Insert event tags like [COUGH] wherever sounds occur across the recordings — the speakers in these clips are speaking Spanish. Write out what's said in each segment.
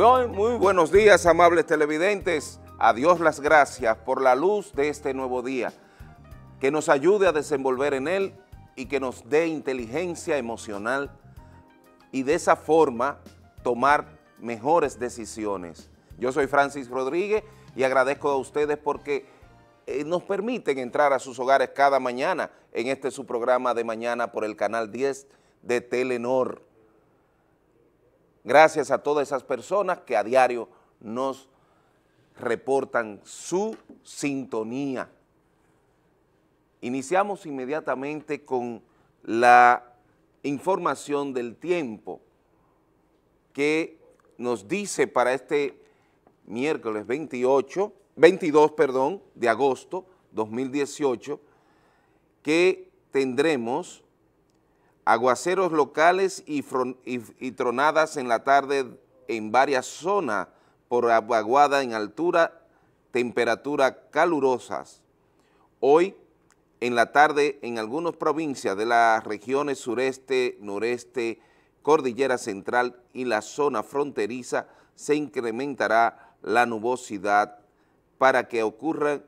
Muy, muy buenos días, amables televidentes. A Dios las gracias por la luz de este nuevo día, que nos ayude a desenvolver en él y que nos dé inteligencia emocional y de esa forma tomar mejores decisiones. Yo soy Francis Rodríguez y agradezco a ustedes porque eh, nos permiten entrar a sus hogares cada mañana en este su programa de mañana por el canal 10 de Telenor. Gracias a todas esas personas que a diario nos reportan su sintonía. Iniciamos inmediatamente con la información del tiempo que nos dice para este miércoles 28, 22 perdón, de agosto 2018 que tendremos aguaceros locales y, tronadas en la tarde en varias zonas por aguada en altura, temperatura calurosas. Hoy en la tarde en algunas provincias de las regiones sureste, noreste, cordillera central y la zona fronteriza se incrementará la nubosidad para que ocurran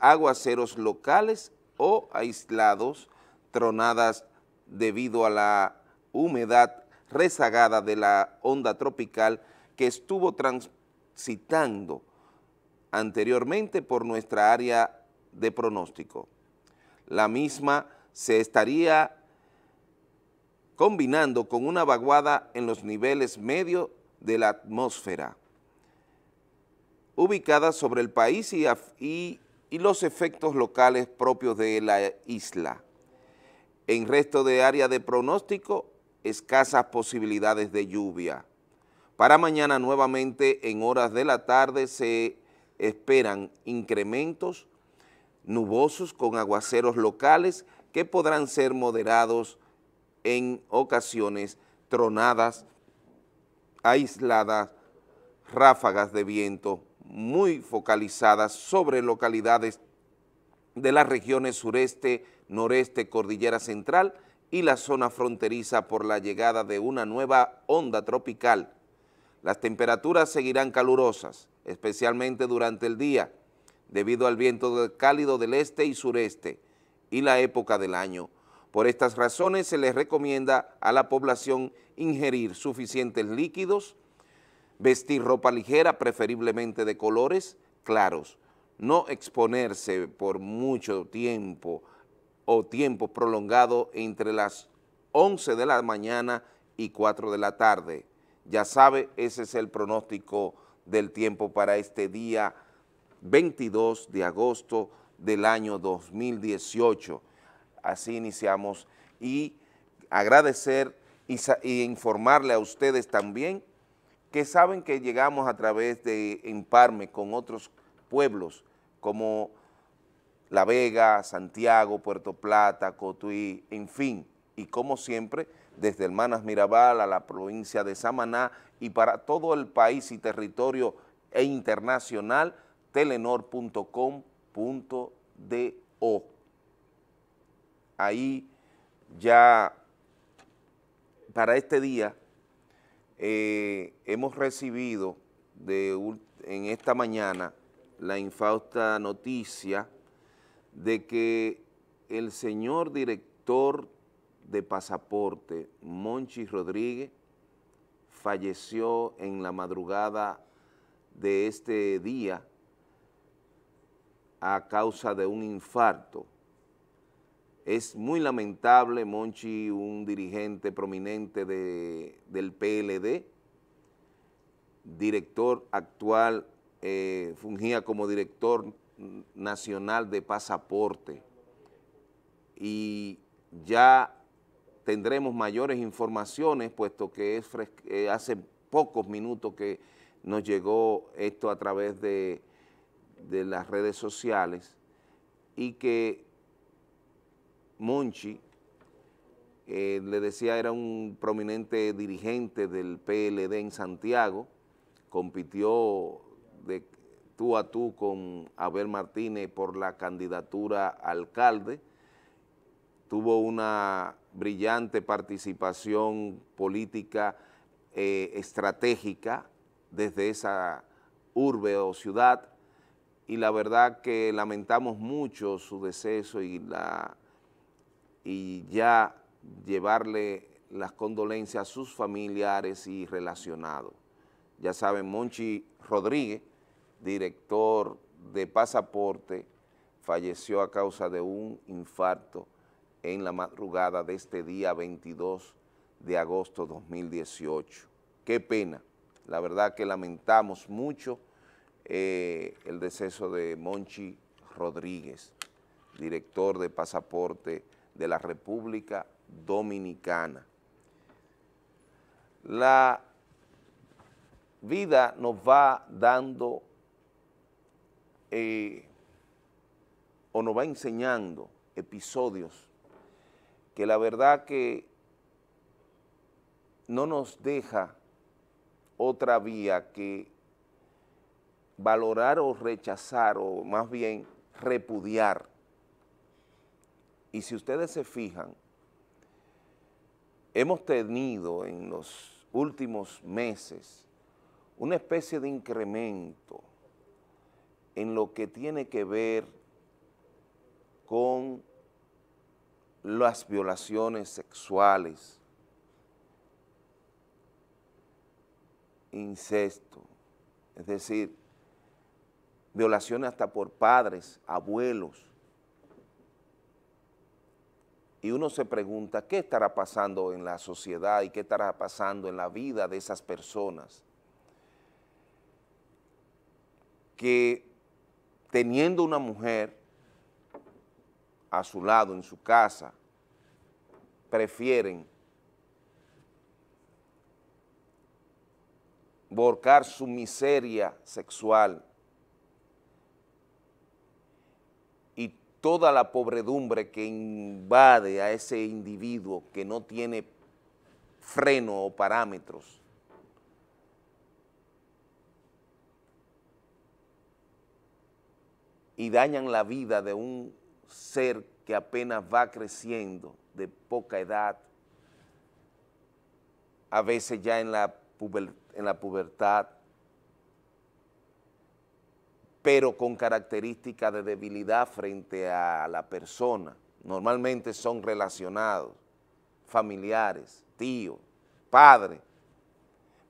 aguaceros locales o aislados, tronadas debido a la humedad rezagada de la onda tropical que estuvo transitando anteriormente por nuestra área de pronóstico. La misma se estaría combinando con una vaguada en los niveles medios de la atmósfera, ubicada sobre el país y, y, y los efectos locales propios de la isla. En resto de área de pronóstico, escasas posibilidades de lluvia. Para mañana nuevamente en horas de la tarde se esperan incrementos nubosos con aguaceros locales que podrán ser moderados en ocasiones, tronadas, aisladas, ráfagas de viento muy focalizadas sobre localidades de las regiones sureste, noreste, cordillera central y la zona fronteriza por la llegada de una nueva onda tropical. Las temperaturas seguirán calurosas, especialmente durante el día, debido al viento cálido del este y sureste y la época del año. Por estas razones se les recomienda a la población ingerir suficientes líquidos, vestir ropa ligera, preferiblemente de colores claros, no exponerse por mucho tiempo o tiempo prolongado entre las 11 de la mañana y 4 de la tarde. Ya sabe, ese es el pronóstico del tiempo para este día 22 de agosto del año 2018. Así iniciamos y agradecer y, y informarle a ustedes también que saben que llegamos a través de Emparme con otros pueblos como La Vega, Santiago, Puerto Plata, Cotuí, en fin, y como siempre, desde Hermanas Mirabal a la provincia de Samaná y para todo el país y territorio e internacional, telenor.com.do. Ahí ya para este día eh, hemos recibido de, en esta mañana la infausta noticia de que el señor director de pasaporte, Monchi Rodríguez, falleció en la madrugada de este día a causa de un infarto. Es muy lamentable, Monchi, un dirigente prominente de, del PLD, director actual eh, fungía como director nacional de pasaporte. Y ya tendremos mayores informaciones, puesto que es eh, hace pocos minutos que nos llegó esto a través de, de las redes sociales y que Monchi, eh, le decía, era un prominente dirigente del PLD en Santiago, compitió tú a tú con Abel Martínez por la candidatura a alcalde, tuvo una brillante participación política eh, estratégica desde esa urbe o ciudad y la verdad que lamentamos mucho su deceso y, la, y ya llevarle las condolencias a sus familiares y relacionados. Ya saben, Monchi Rodríguez, director de Pasaporte, falleció a causa de un infarto en la madrugada de este día 22 de agosto 2018. Qué pena, la verdad que lamentamos mucho eh, el deceso de Monchi Rodríguez, director de Pasaporte de la República Dominicana. La vida nos va dando eh, o nos va enseñando episodios que la verdad que no nos deja otra vía que valorar o rechazar o más bien repudiar. Y si ustedes se fijan, hemos tenido en los últimos meses una especie de incremento en lo que tiene que ver con las violaciones sexuales, incesto, es decir, violaciones hasta por padres, abuelos. Y uno se pregunta, ¿qué estará pasando en la sociedad y qué estará pasando en la vida de esas personas? Que teniendo una mujer a su lado en su casa, prefieren borcar su miseria sexual y toda la pobredumbre que invade a ese individuo que no tiene freno o parámetros. Y dañan la vida de un ser que apenas va creciendo de poca edad, a veces ya en la, en la pubertad, pero con características de debilidad frente a la persona. Normalmente son relacionados, familiares, tíos, padres,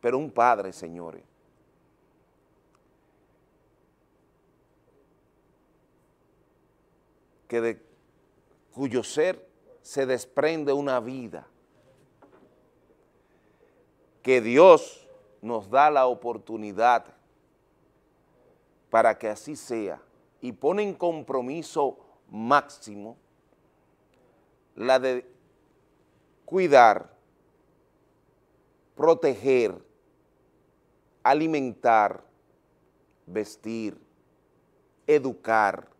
pero un padre, señores, que de cuyo ser se desprende una vida, que Dios nos da la oportunidad para que así sea y pone en compromiso máximo la de cuidar, proteger, alimentar, vestir, educar,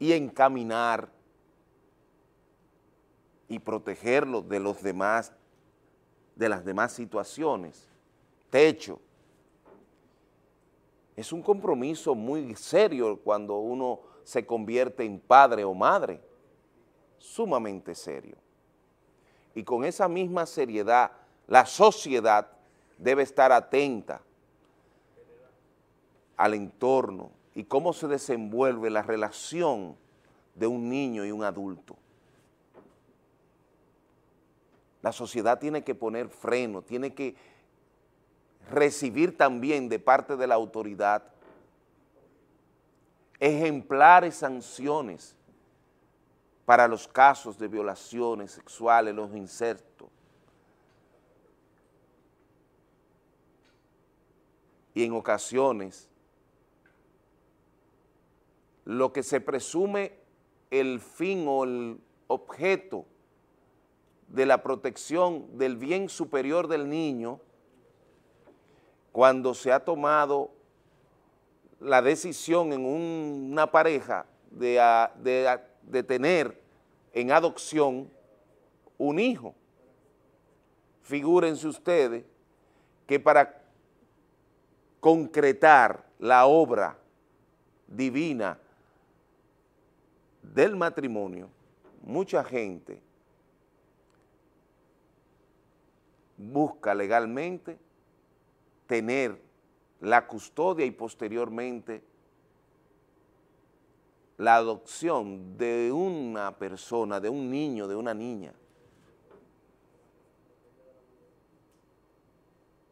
y encaminar y protegerlo de los demás, de las demás situaciones. Techo. Es un compromiso muy serio cuando uno se convierte en padre o madre, sumamente serio. Y con esa misma seriedad, la sociedad debe estar atenta al entorno, y cómo se desenvuelve la relación de un niño y un adulto. La sociedad tiene que poner freno, tiene que recibir también de parte de la autoridad ejemplares sanciones para los casos de violaciones sexuales, los insertos. Y en ocasiones lo que se presume el fin o el objeto de la protección del bien superior del niño cuando se ha tomado la decisión en una pareja de, de tener en adopción un hijo. Figúrense ustedes que para concretar la obra divina del matrimonio, mucha gente busca legalmente tener la custodia y posteriormente la adopción de una persona, de un niño, de una niña.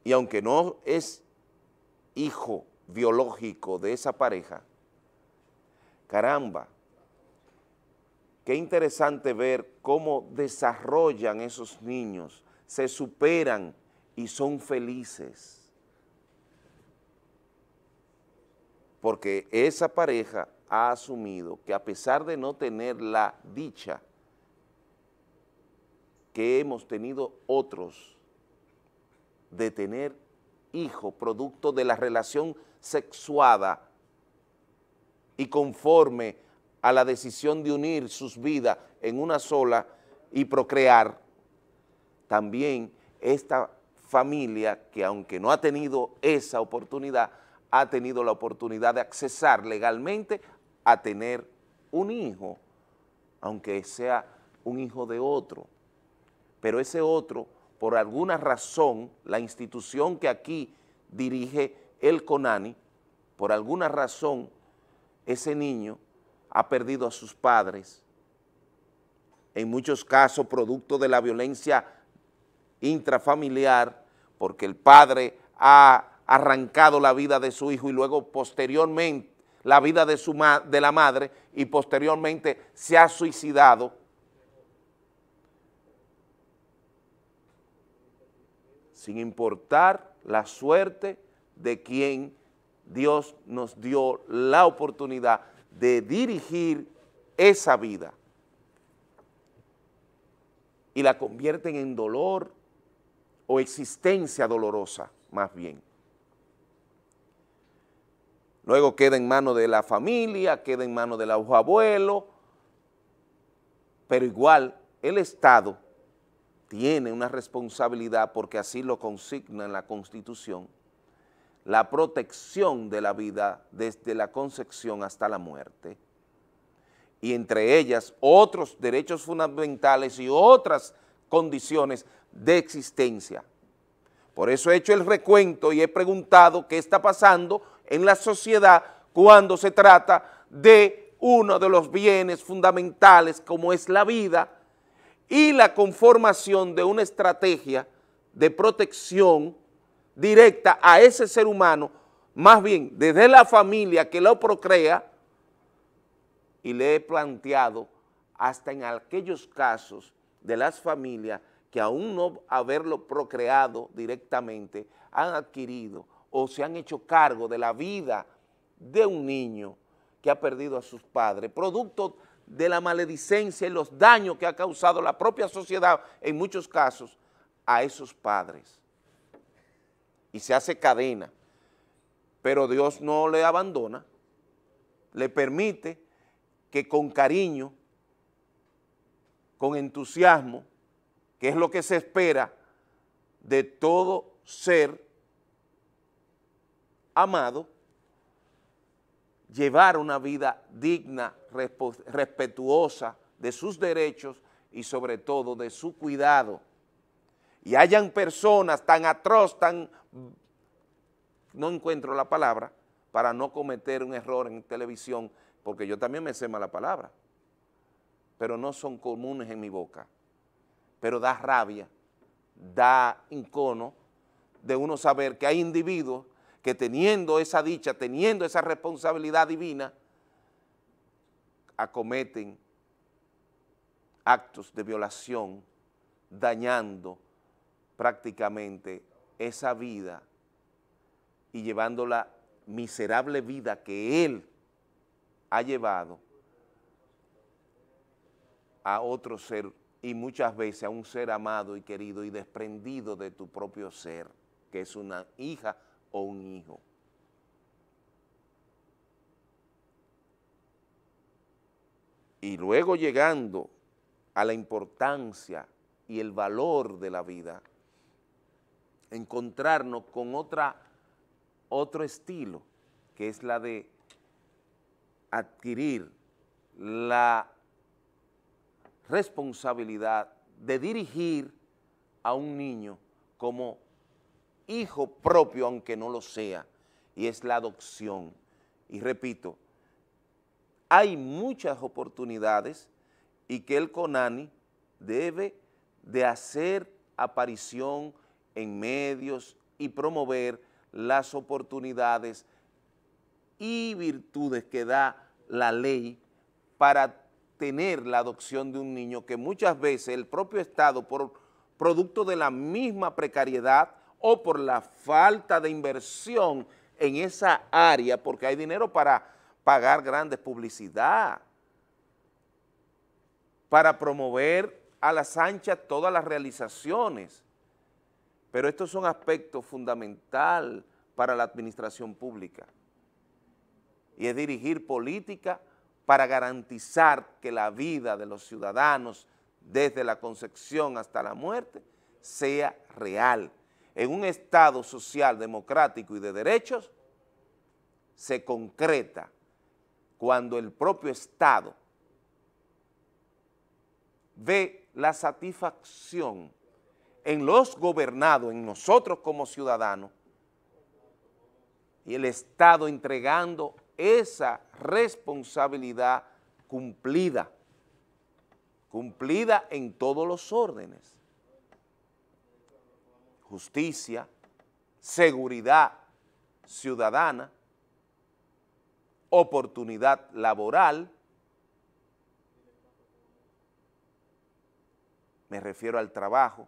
Y aunque no es hijo biológico de esa pareja, caramba, qué interesante ver cómo desarrollan esos niños, se superan y son felices. Porque esa pareja ha asumido que a pesar de no tener la dicha que hemos tenido otros de tener hijo producto de la relación sexuada y conforme a la decisión de unir sus vidas en una sola y procrear, también esta familia que aunque no ha tenido esa oportunidad, ha tenido la oportunidad de accesar legalmente a tener un hijo, aunque sea un hijo de otro. Pero ese otro, por alguna razón, la institución que aquí dirige el CONANI, por alguna razón, ese niño ha perdido a sus padres, en muchos casos producto de la violencia intrafamiliar, porque el padre ha arrancado la vida de su hijo y luego posteriormente la vida de, su de la madre y posteriormente se ha suicidado. Sin importar la suerte de quien Dios nos dio la oportunidad de dirigir esa vida y la convierten en dolor o existencia dolorosa, más bien. Luego queda en manos de la familia, queda en manos del abuelo, pero igual el Estado tiene una responsabilidad porque así lo consigna en la Constitución, la protección de la vida desde la concepción hasta la muerte y entre ellas otros derechos fundamentales y otras condiciones de existencia. Por eso he hecho el recuento y he preguntado qué está pasando en la sociedad cuando se trata de uno de los bienes fundamentales como es la vida y la conformación de una estrategia de protección directa a ese ser humano, más bien desde la familia que lo procrea, y le he planteado hasta en aquellos casos de las familias que aún no haberlo procreado directamente han adquirido o se han hecho cargo de la vida de un niño que ha perdido a sus padres, producto de la maledicencia y los daños que ha causado la propia sociedad, en muchos casos, a esos padres. Y se hace cadena, pero Dios no le abandona, le permite que con cariño, con entusiasmo, que es lo que se espera de todo ser amado, llevar una vida digna, respetuosa de sus derechos y sobre todo de su cuidado. Y hayan personas tan atroz, tan, no encuentro la palabra, para no cometer un error en televisión, porque yo también me sé la palabra, pero no son comunes en mi boca. Pero da rabia, da incono de uno saber que hay individuos que teniendo esa dicha, teniendo esa responsabilidad divina, acometen actos de violación, dañando prácticamente esa vida y llevando la miserable vida que él ha llevado a otro ser y muchas veces a un ser amado y querido y desprendido de tu propio ser, que es una hija o un hijo. Y luego llegando a la importancia y el valor de la vida, encontrarnos con otra, otro estilo, que es la de adquirir la responsabilidad de dirigir a un niño como hijo propio, aunque no lo sea, y es la adopción. Y repito, hay muchas oportunidades y que el CONANI debe de hacer aparición en medios y promover las oportunidades y virtudes que da la ley para tener la adopción de un niño que muchas veces el propio Estado, por producto de la misma precariedad o por la falta de inversión en esa área, porque hay dinero para pagar grandes publicidad, para promover a las anchas todas las realizaciones, pero estos son aspectos fundamentales para la administración pública y es dirigir política para garantizar que la vida de los ciudadanos desde la concepción hasta la muerte sea real. En un Estado social, democrático y de derechos se concreta cuando el propio Estado ve la satisfacción en los gobernados, en nosotros como ciudadanos, y el Estado entregando esa responsabilidad cumplida, cumplida en todos los órdenes. Justicia, seguridad ciudadana, oportunidad laboral, me refiero al trabajo,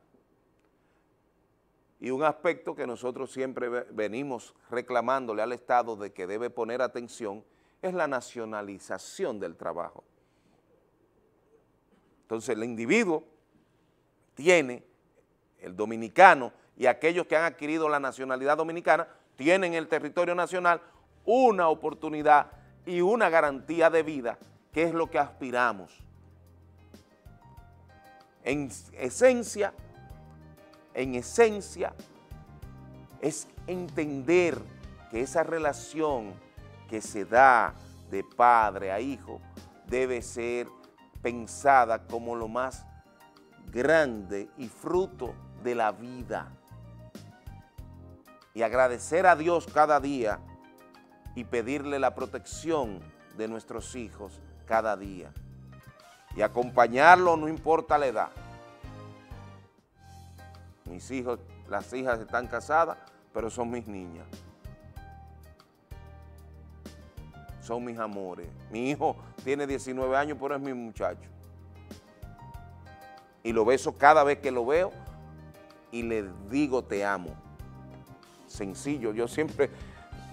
y un aspecto que nosotros siempre venimos reclamándole al Estado de que debe poner atención es la nacionalización del trabajo. Entonces el individuo tiene, el dominicano y aquellos que han adquirido la nacionalidad dominicana, tienen en el territorio nacional una oportunidad y una garantía de vida, que es lo que aspiramos. En esencia, en esencia, es entender que esa relación que se da de padre a hijo debe ser pensada como lo más grande y fruto de la vida. Y agradecer a Dios cada día y pedirle la protección de nuestros hijos cada día. Y acompañarlo no importa la edad. Mis hijos, las hijas están casadas, pero son mis niñas. Son mis amores. Mi hijo tiene 19 años, pero es mi muchacho. Y lo beso cada vez que lo veo y le digo te amo. Sencillo, yo siempre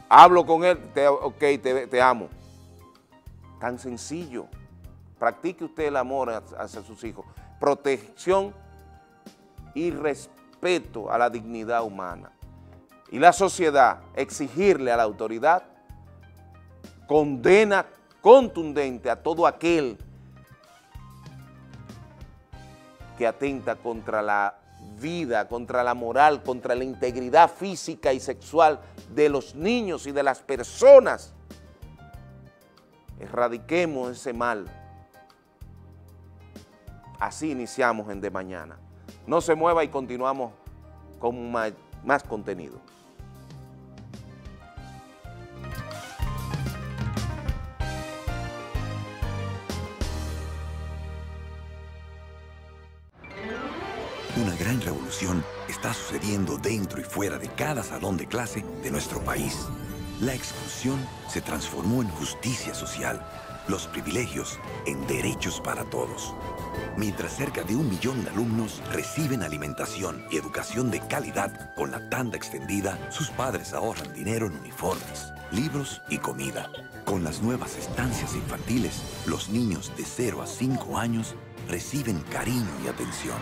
hablo con él, ok, te, te amo. Tan sencillo. Practique usted el amor hacia sus hijos. Protección y respeto respeto a la dignidad humana. Y la sociedad exigirle a la autoridad condena contundente a todo aquel que atenta contra la vida, contra la moral, contra la integridad física y sexual de los niños y de las personas. Erradiquemos ese mal. Así iniciamos en De Mañana. No se mueva y continuamos con más, contenido. Una gran revolución está sucediendo dentro y fuera de cada salón de clase de nuestro país. La exclusión se transformó en justicia social, los privilegios en derechos para todos. Mientras cerca de un millón de alumnos reciben alimentación y educación de calidad con la tanda extendida, sus padres ahorran dinero en uniformes, libros y comida. Con las nuevas estancias infantiles, los niños de 0 a 5 años reciben cariño y atención,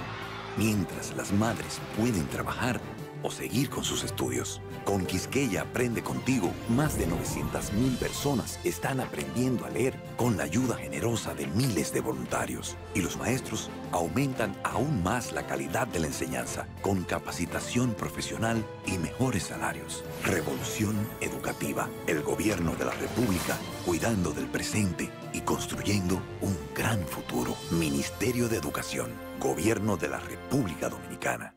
mientras las madres pueden trabajar o seguir con sus estudios. Con Quisqueya Aprende Contigo, más de 900.000 personas están aprendiendo a leer con la ayuda generosa de miles de voluntarios. Y los maestros aumentan aún más la calidad de la enseñanza con capacitación profesional y mejores salarios. Revolución Educativa. El gobierno de la República cuidando del presente y construyendo un gran futuro. Ministerio de Educación. Gobierno de la República Dominicana.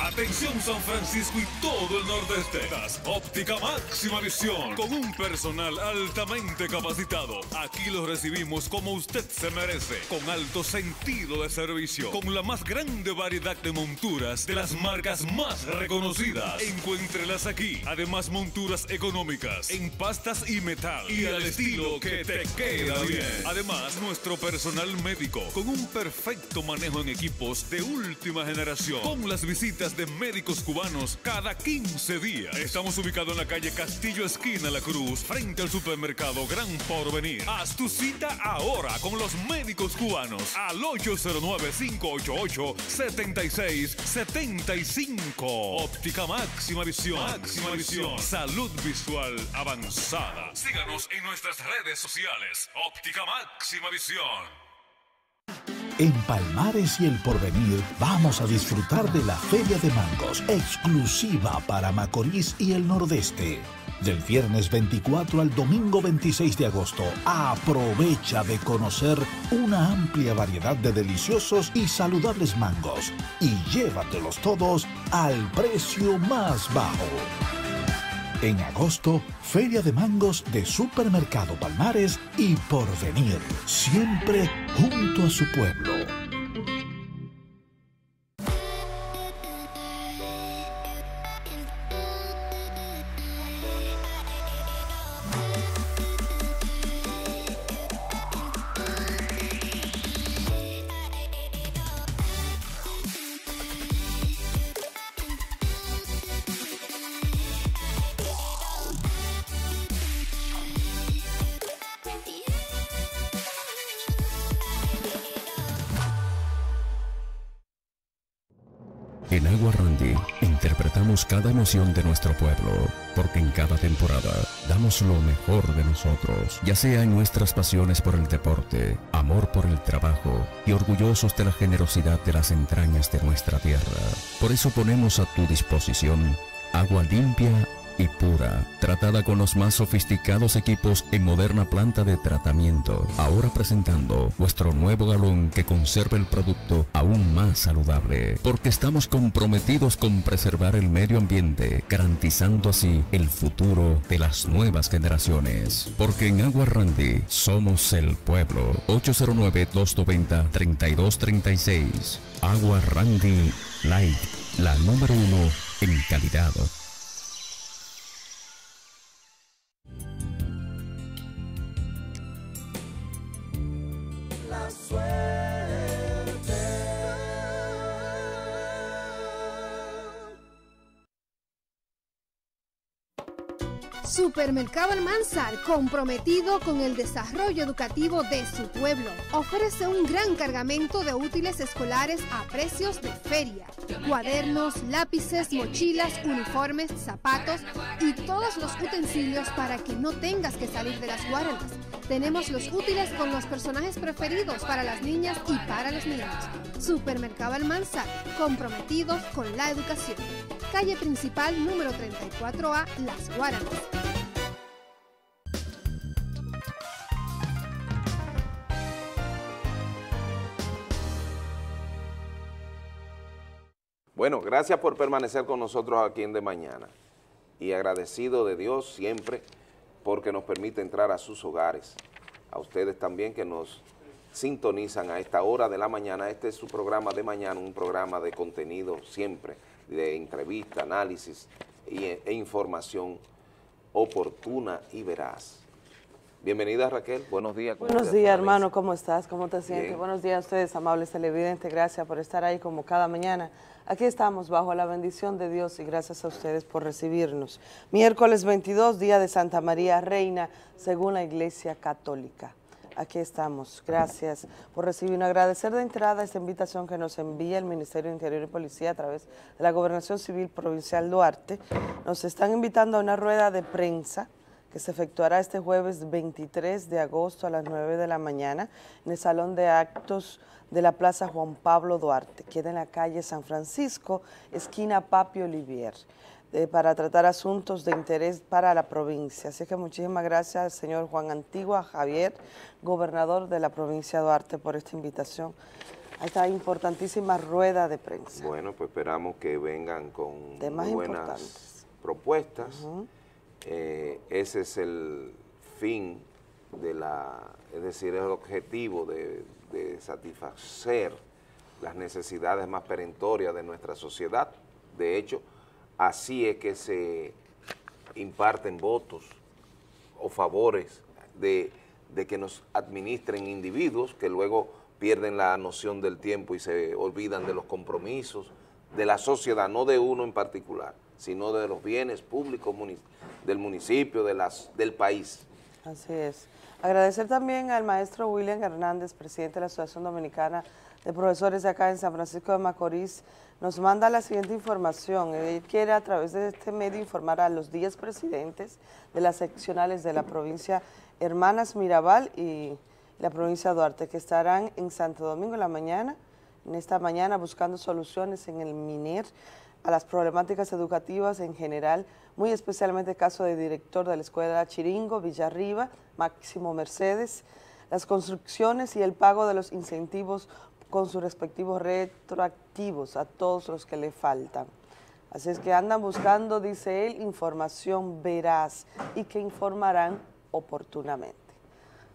Atención San Francisco y todo el nordeste. Das óptica máxima visión con un personal altamente capacitado. Aquí lo recibimos como usted se merece, con alto sentido de servicio, con la más grande variedad de monturas de las marcas más reconocidas. Encuéntrelas aquí. Además, monturas económicas en pastas y metal y al estilo que te queda bien. Además, nuestro personal médico con un perfecto manejo en equipos de última generación, con las visitas de médicos cubanos cada 15 días. Estamos ubicados en la calle Castillo Esquina La Cruz, frente al supermercado Gran Porvenir. Haz tu cita ahora con los médicos cubanos al 809-588-7675. Óptica máxima visión. Máxima visión. Salud visual avanzada. Síganos en nuestras redes sociales. Óptica máxima visión. En Palmares y el Porvenir vamos a disfrutar de la Feria de Mangos, exclusiva para Macorís y el Nordeste. Del viernes 24 al domingo 26 de agosto, aprovecha de conocer una amplia variedad de deliciosos y saludables mangos y llévatelos todos al precio más bajo. En agosto, Feria de Mangos de Supermercado Palmares y Porvenir, siempre junto a su pueblo. Cada emoción de nuestro pueblo, porque en cada temporada damos lo mejor de nosotros, ya sea en nuestras pasiones por el deporte, amor por el trabajo y orgullosos de la generosidad de las entrañas de nuestra tierra. Por eso ponemos a tu disposición agua limpia y pura, tratada con los más sofisticados equipos en moderna planta de tratamiento. Ahora presentando nuestro nuevo galón que conserva el producto aún más saludable, porque estamos comprometidos con preservar el medio ambiente, garantizando así el futuro de las nuevas generaciones. Porque en Agua Randy somos el pueblo. 809-290-3236. Agua Randy Light, la número uno en calidad. Supermercado Almanzar, comprometido con el desarrollo educativo de su pueblo, ofrece un gran cargamento de útiles escolares a precios de feria. Cuadernos, lápices, mochilas, uniformes, zapatos y todos los utensilios para que no tengas que salir de las guardas. Tenemos los útiles con los personajes preferidos para las niñas y para los niños. Supermercado Almanzar, comprometidos con la educación. Calle principal número 34A, Las Guaranas. Bueno, gracias por permanecer con nosotros aquí en De Mañana y agradecido de Dios siempre porque nos permite entrar a sus hogares, a ustedes también que nos sintonizan a esta hora de la mañana. Este es su programa de mañana, un programa de contenido siempre, de entrevista, análisis e, e información oportuna y veraz. Bienvenida Raquel, buenos días. Buenos días hermano, ¿cómo estás? ¿Cómo te sientes? Buenos días a ustedes, amables televidentes, gracias por estar ahí como cada mañana. Aquí estamos bajo la bendición de Dios y gracias a ustedes por recibirnos. Miércoles 22, día de Santa María Reina, según la Iglesia Católica. Aquí estamos. Gracias por recibirnos. Agradecer de entrada esta invitación que nos envía el Ministerio de Interior y Policía a través de la Gobernación Civil Provincial Duarte. Nos están invitando a una rueda de prensa que se efectuará este jueves 23 de agosto a las 9 de la mañana en el Salón de Actos de la Plaza Juan Pablo Duarte, queda en la calle San Francisco, esquina Papi Olivier, eh, para tratar asuntos de interés para la provincia. Así que muchísimas gracias al señor Juan Antigua Javier, gobernador de la provincia de Duarte, por esta invitación. a esta importantísima rueda de prensa. Bueno, pues esperamos que vengan con buenas propuestas. Eh, ese es el fin de la, es decir, el objetivo de, de satisfacer las necesidades más perentorias de nuestra sociedad. De hecho, así es que se imparten votos o favores de, que nos administren individuos que luego pierden la noción del tiempo y se olvidan de los compromisos de la sociedad, no de uno en particular, sino de los bienes públicos del municipio, de las, del país. Así es. Agradecer también al maestro William Hernández, presidente de la Asociación Dominicana de Profesores de acá en San Francisco de Macorís, nos manda la siguiente información. Él quiere a través de este medio informar a los 10 presidentes de las seccionales de la provincia Hermanas Mirabal y la provincia Duarte, que estarán en Santo Domingo en la mañana, en esta mañana buscando soluciones en el MINER a las problemáticas educativas en general, muy especialmente el caso del director de la Escuela Chiringo, Villarriba, Máximo Mercedes, las construcciones y el pago de los incentivos con sus respectivos retroactivos a todos los que le faltan. Así es que andan buscando, dice él, información veraz y que informarán oportunamente.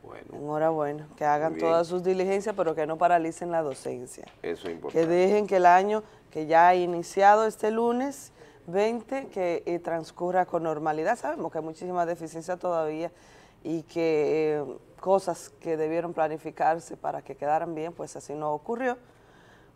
Bueno, Enhorabuena, que hagan todas sus diligencias, pero que no paralicen la docencia. Eso es importante. Que dejen que el año que ya ha iniciado este lunes 20, que eh, transcurra con normalidad. Sabemos que hay muchísima deficiencia todavía y que eh, cosas que debieron planificarse para que quedaran bien, pues así no ocurrió,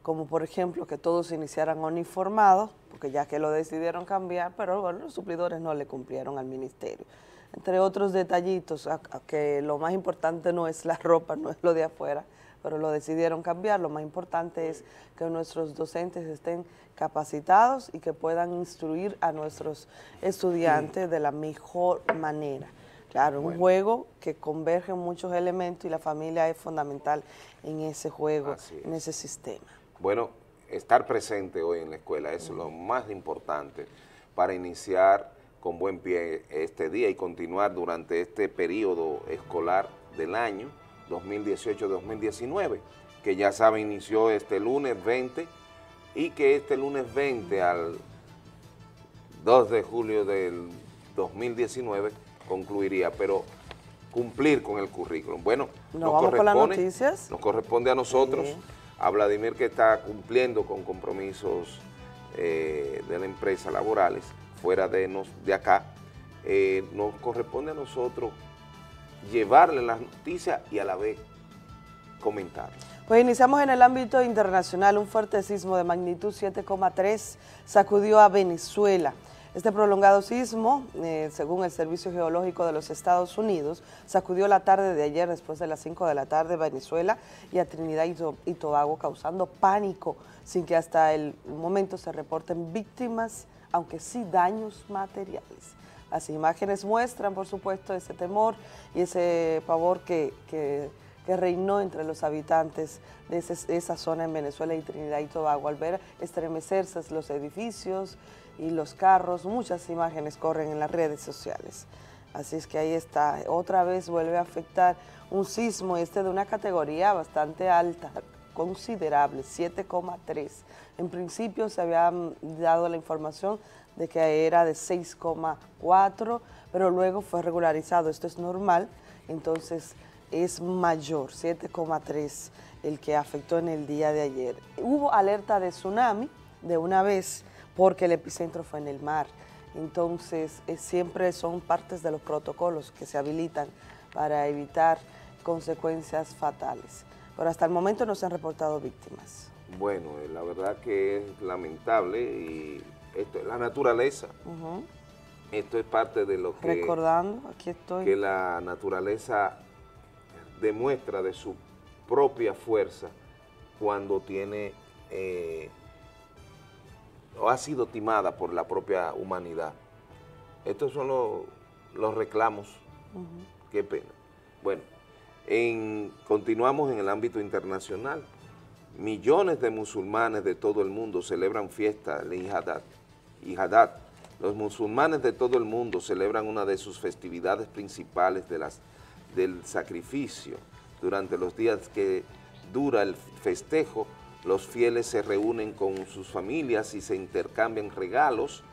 como por ejemplo que todos iniciaran uniformados, porque ya que lo decidieron cambiar, pero bueno, los suplidores no le cumplieron al ministerio. Entre otros detallitos, que lo más importante no es la ropa, no es lo de afuera, pero lo decidieron cambiar. Lo más importante es que nuestros docentes estén capacitados y que puedan instruir a nuestros estudiantes de la mejor manera. Claro, un juego que converge muchos elementos y la familia es fundamental en ese juego, en ese sistema. Bueno, estar presente hoy en la escuela es lo más importante para iniciar con buen pie este día y continuar durante este periodo escolar del año 2018-2019, que ya saben inició este lunes 20 y que este lunes 20 al 2 de julio del 2019 concluiría, pero cumplir con el currículum. Bueno, nos, corresponde, nos corresponde a nosotros, a Vladimir que está cumpliendo con compromisos eh, de la empresa laborales fuera de, nos, de acá, eh, nos corresponde a nosotros llevarle las noticias y a la vez comentar. Pues iniciamos en el ámbito internacional. Un fuerte sismo de magnitud 7,3 sacudió a Venezuela. Este prolongado sismo, eh, según el Servicio Geológico de los Estados Unidos, sacudió la tarde de ayer después de las 5 de la tarde Venezuela y a Trinidad y Tobago, causando pánico sin que hasta el momento se reporten víctimas, aunque sí daños materiales. Las imágenes muestran, por supuesto, ese temor y ese pavor que, que, reinó entre los habitantes de, de, esa zona en Venezuela y Trinidad y Tobago al ver estremecerse los edificios, y los carros, muchas imágenes corren en las redes sociales. Así es que ahí está, otra vez vuelve a afectar un sismo, este de una categoría bastante alta, considerable, 7,3. En principio se había dado la información de que era de 6,4, pero luego fue regularizado, esto es normal, entonces es mayor, 7,3 el que afectó en el día de ayer. Hubo alerta de tsunami de una vez, porque el epicentro fue en el mar. Entonces, eh, siempre son partes de los protocolos que se habilitan para evitar consecuencias fatales. Pero hasta el momento no se han reportado víctimas. Bueno, eh, la verdad que es lamentable y esto es la naturaleza. Esto es parte de lo que... Recordando, aquí estoy. Que la naturaleza demuestra de su propia fuerza cuando tiene eh, o ha sido timada por la propia humanidad. Estos son los, reclamos. Qué pena. Bueno, continuamos en el ámbito internacional. Millones de musulmanes de todo el mundo celebran fiesta de Ihadat. Los musulmanes de todo el mundo celebran una de sus festividades principales de las, del sacrificio durante los días que dura el festejo, los fieles se reúnen con sus familias y se intercambian regalos.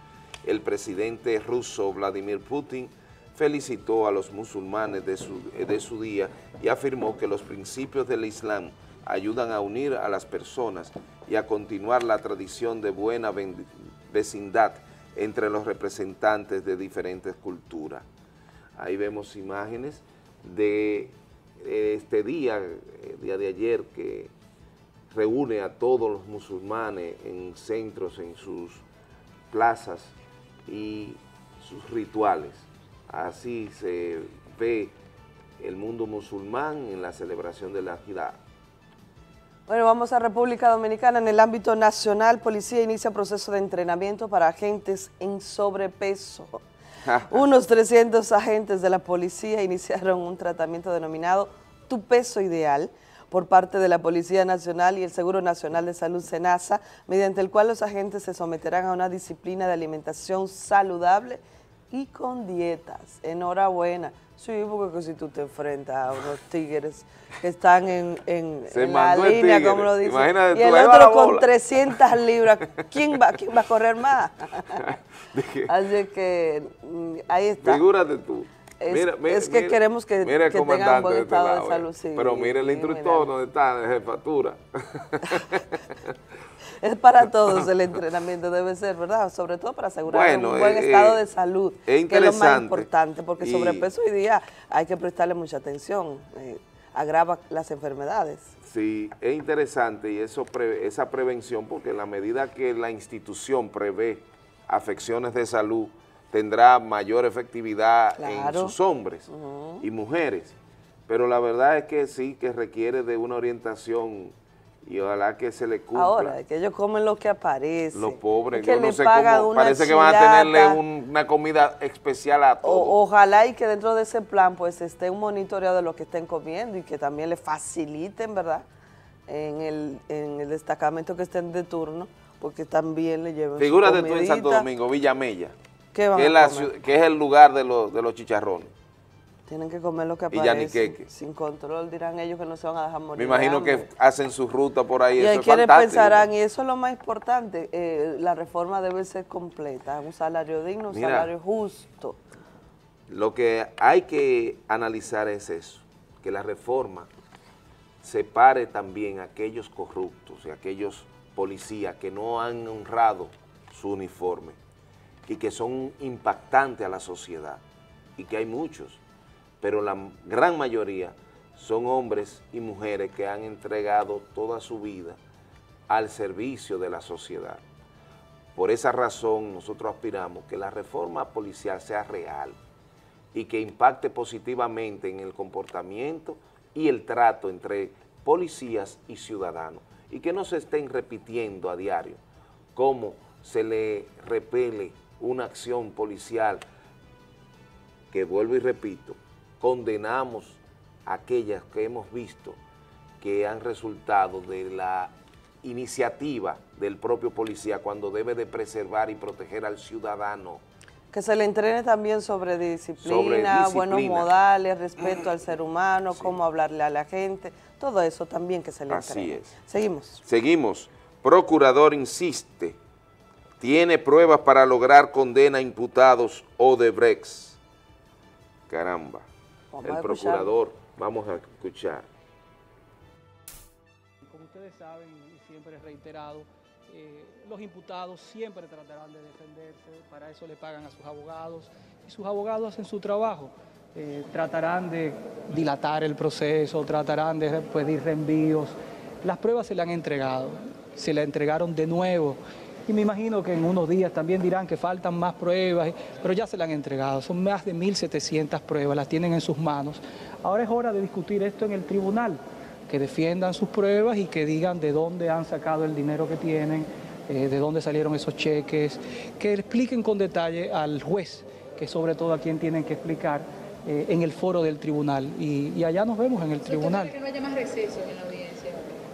El presidente ruso Vladimir Putin felicitó a los musulmanes su, de su día y afirmó que los principios del Islam ayudan a unir a las personas y a continuar la tradición de buena vecindad entre los representantes de diferentes culturas. Ahí vemos imágenes de este día, el día de ayer, que reúne a todos los musulmanes en centros, en sus plazas y sus rituales. Así se ve el mundo musulmán en la celebración de la Jidá. Bueno, vamos a República Dominicana. En el ámbito nacional, policía inicia proceso de entrenamiento para agentes en sobrepeso. [LAUGHS] Unos 300 agentes de la policía iniciaron un tratamiento denominado Tu Peso Ideal por parte de la Policía Nacional y el Seguro Nacional de Salud SENASA, mediante el cual los agentes se someterán a una disciplina de alimentación saludable y con dietas. Enhorabuena. Sí, porque si tú te enfrentas a unos tigres que están en, la línea, como lo dice, y el otro con 300 libras, ¿quién va, ¿quién va a correr más? [LAUGHS] Así que mm, ahí está. Figúrate tú. Es, que queremos que, que tengan buen este estado de, salud. Sí, pero mire el instructor donde está, de jefatura. [LAUGHS] [LAUGHS] [LAUGHS] es para todos [LAUGHS] el entrenamiento, debe ser, ¿verdad? Sobre todo para asegurar un buen eh, estado de salud, que es lo más importante, porque sobrepeso hoy día hay que prestarle mucha atención, eh, agrava las enfermedades. Sí, es interesante y eso esa prevención, porque en la medida que la institución prevé afecciones de salud, tendrá mayor efectividad en sus hombres y mujeres. Pero la verdad es que sí, que requiere de una orientación y ojalá que se le cumpla. Ahora, que ellos comen lo que aparece. Los pobres, que no sé cómo, parece que van a tenerle una comida especial a todos. ojalá y que dentro de ese plan pues esté un monitoreo de lo que estén comiendo y que también le faciliten, ¿verdad? En el, en el destacamento que estén de turno, porque también le lleven Figúrate tú en Santo Domingo, Villamella que, es el lugar de, los, de los chicharrones. Tienen que comer lo que aparece. Sin control dirán ellos que no se van a dejar morir. Me imagino que hacen su ruta por ahí. Y hay quienes pensarán, y eso es lo más importante, eh, la reforma debe ser completa, un salario digno, un salario justo. Lo que hay que analizar es eso, que la reforma separe también a aquellos corruptos y aquellos policías que no han honrado su uniforme y que son impactantes a la sociedad y que hay muchos, pero la gran mayoría son hombres y mujeres que han entregado toda su vida al servicio de la sociedad. Por esa razón nosotros aspiramos que la reforma policial sea real y que impacte positivamente en el comportamiento y el trato entre policías y ciudadanos y que no se estén repitiendo a diario cómo se le repele una acción policial que, vuelvo y repito, condenamos aquellas que hemos visto que han resultado de la iniciativa del propio policía cuando debe de preservar y proteger al ciudadano. Que se le entrene también sobre disciplina, buenos modales, respeto al ser humano, cómo hablarle a la gente, todo eso también que se le entrene. Así es. Seguimos. Seguimos. Procurador insiste tiene pruebas para lograr condena a imputados Odebrecht. Caramba, el procurador, vamos a escuchar. Como ustedes saben y siempre he reiterado, eh, los imputados siempre tratarán de defenderse, para eso le pagan a sus abogados y sus abogados hacen su trabajo. Eh, tratarán de dilatar el proceso, tratarán de pedir reenvíos. Las pruebas se le han entregado, se le entregaron de nuevo y me imagino que en unos días también dirán que faltan más pruebas, pero ya se le han entregado. Son más de 1.700 pruebas, las tienen en sus manos. Ahora es hora de discutir esto en el tribunal, que defiendan sus pruebas y que digan de dónde han sacado el dinero que tienen, eh, de dónde salieron esos cheques, que expliquen con detalle al juez, que sobre todo a quien tienen que explicar eh, en el foro del tribunal. Y, allá nos vemos en el tribunal. que no haya más receso en la?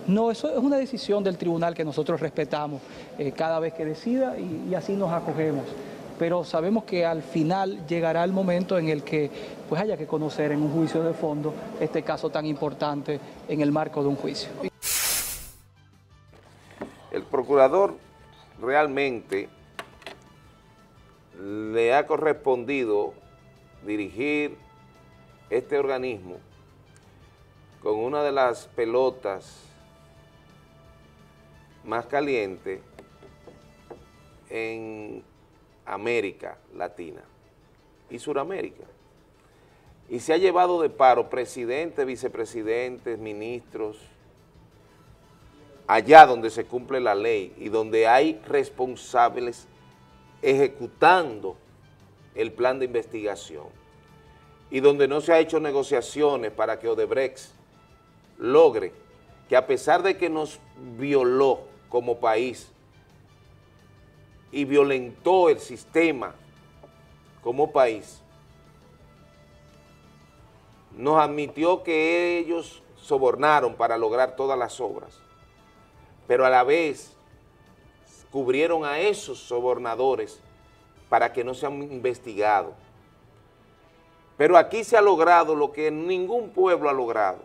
No, eso es una decisión del tribunal que nosotros respetamos eh, cada vez que decida y, así nos acogemos. Pero sabemos que al final llegará el momento en el que pues haya que conocer en un juicio de fondo este caso tan importante en el marco de un juicio. procurador realmente le ha correspondido dirigir este organismo con una de las pelotas más calientes en América Latina y Suramérica. Y se ha llevado de paro presidentes, vicepresidentes, ministros, allá donde se cumple la ley y donde hay responsables ejecutando el plan de investigación y donde no se ha hecho negociaciones para que Odebrecht logre que a pesar de que nos violó como país y violentó el sistema como país, nos admitió que ellos sobornaron para lograr todas las obras, pero a la vez cubrieron a esos sobornadores para que no sean investigados. Pero aquí se ha logrado lo que ningún pueblo ha logrado.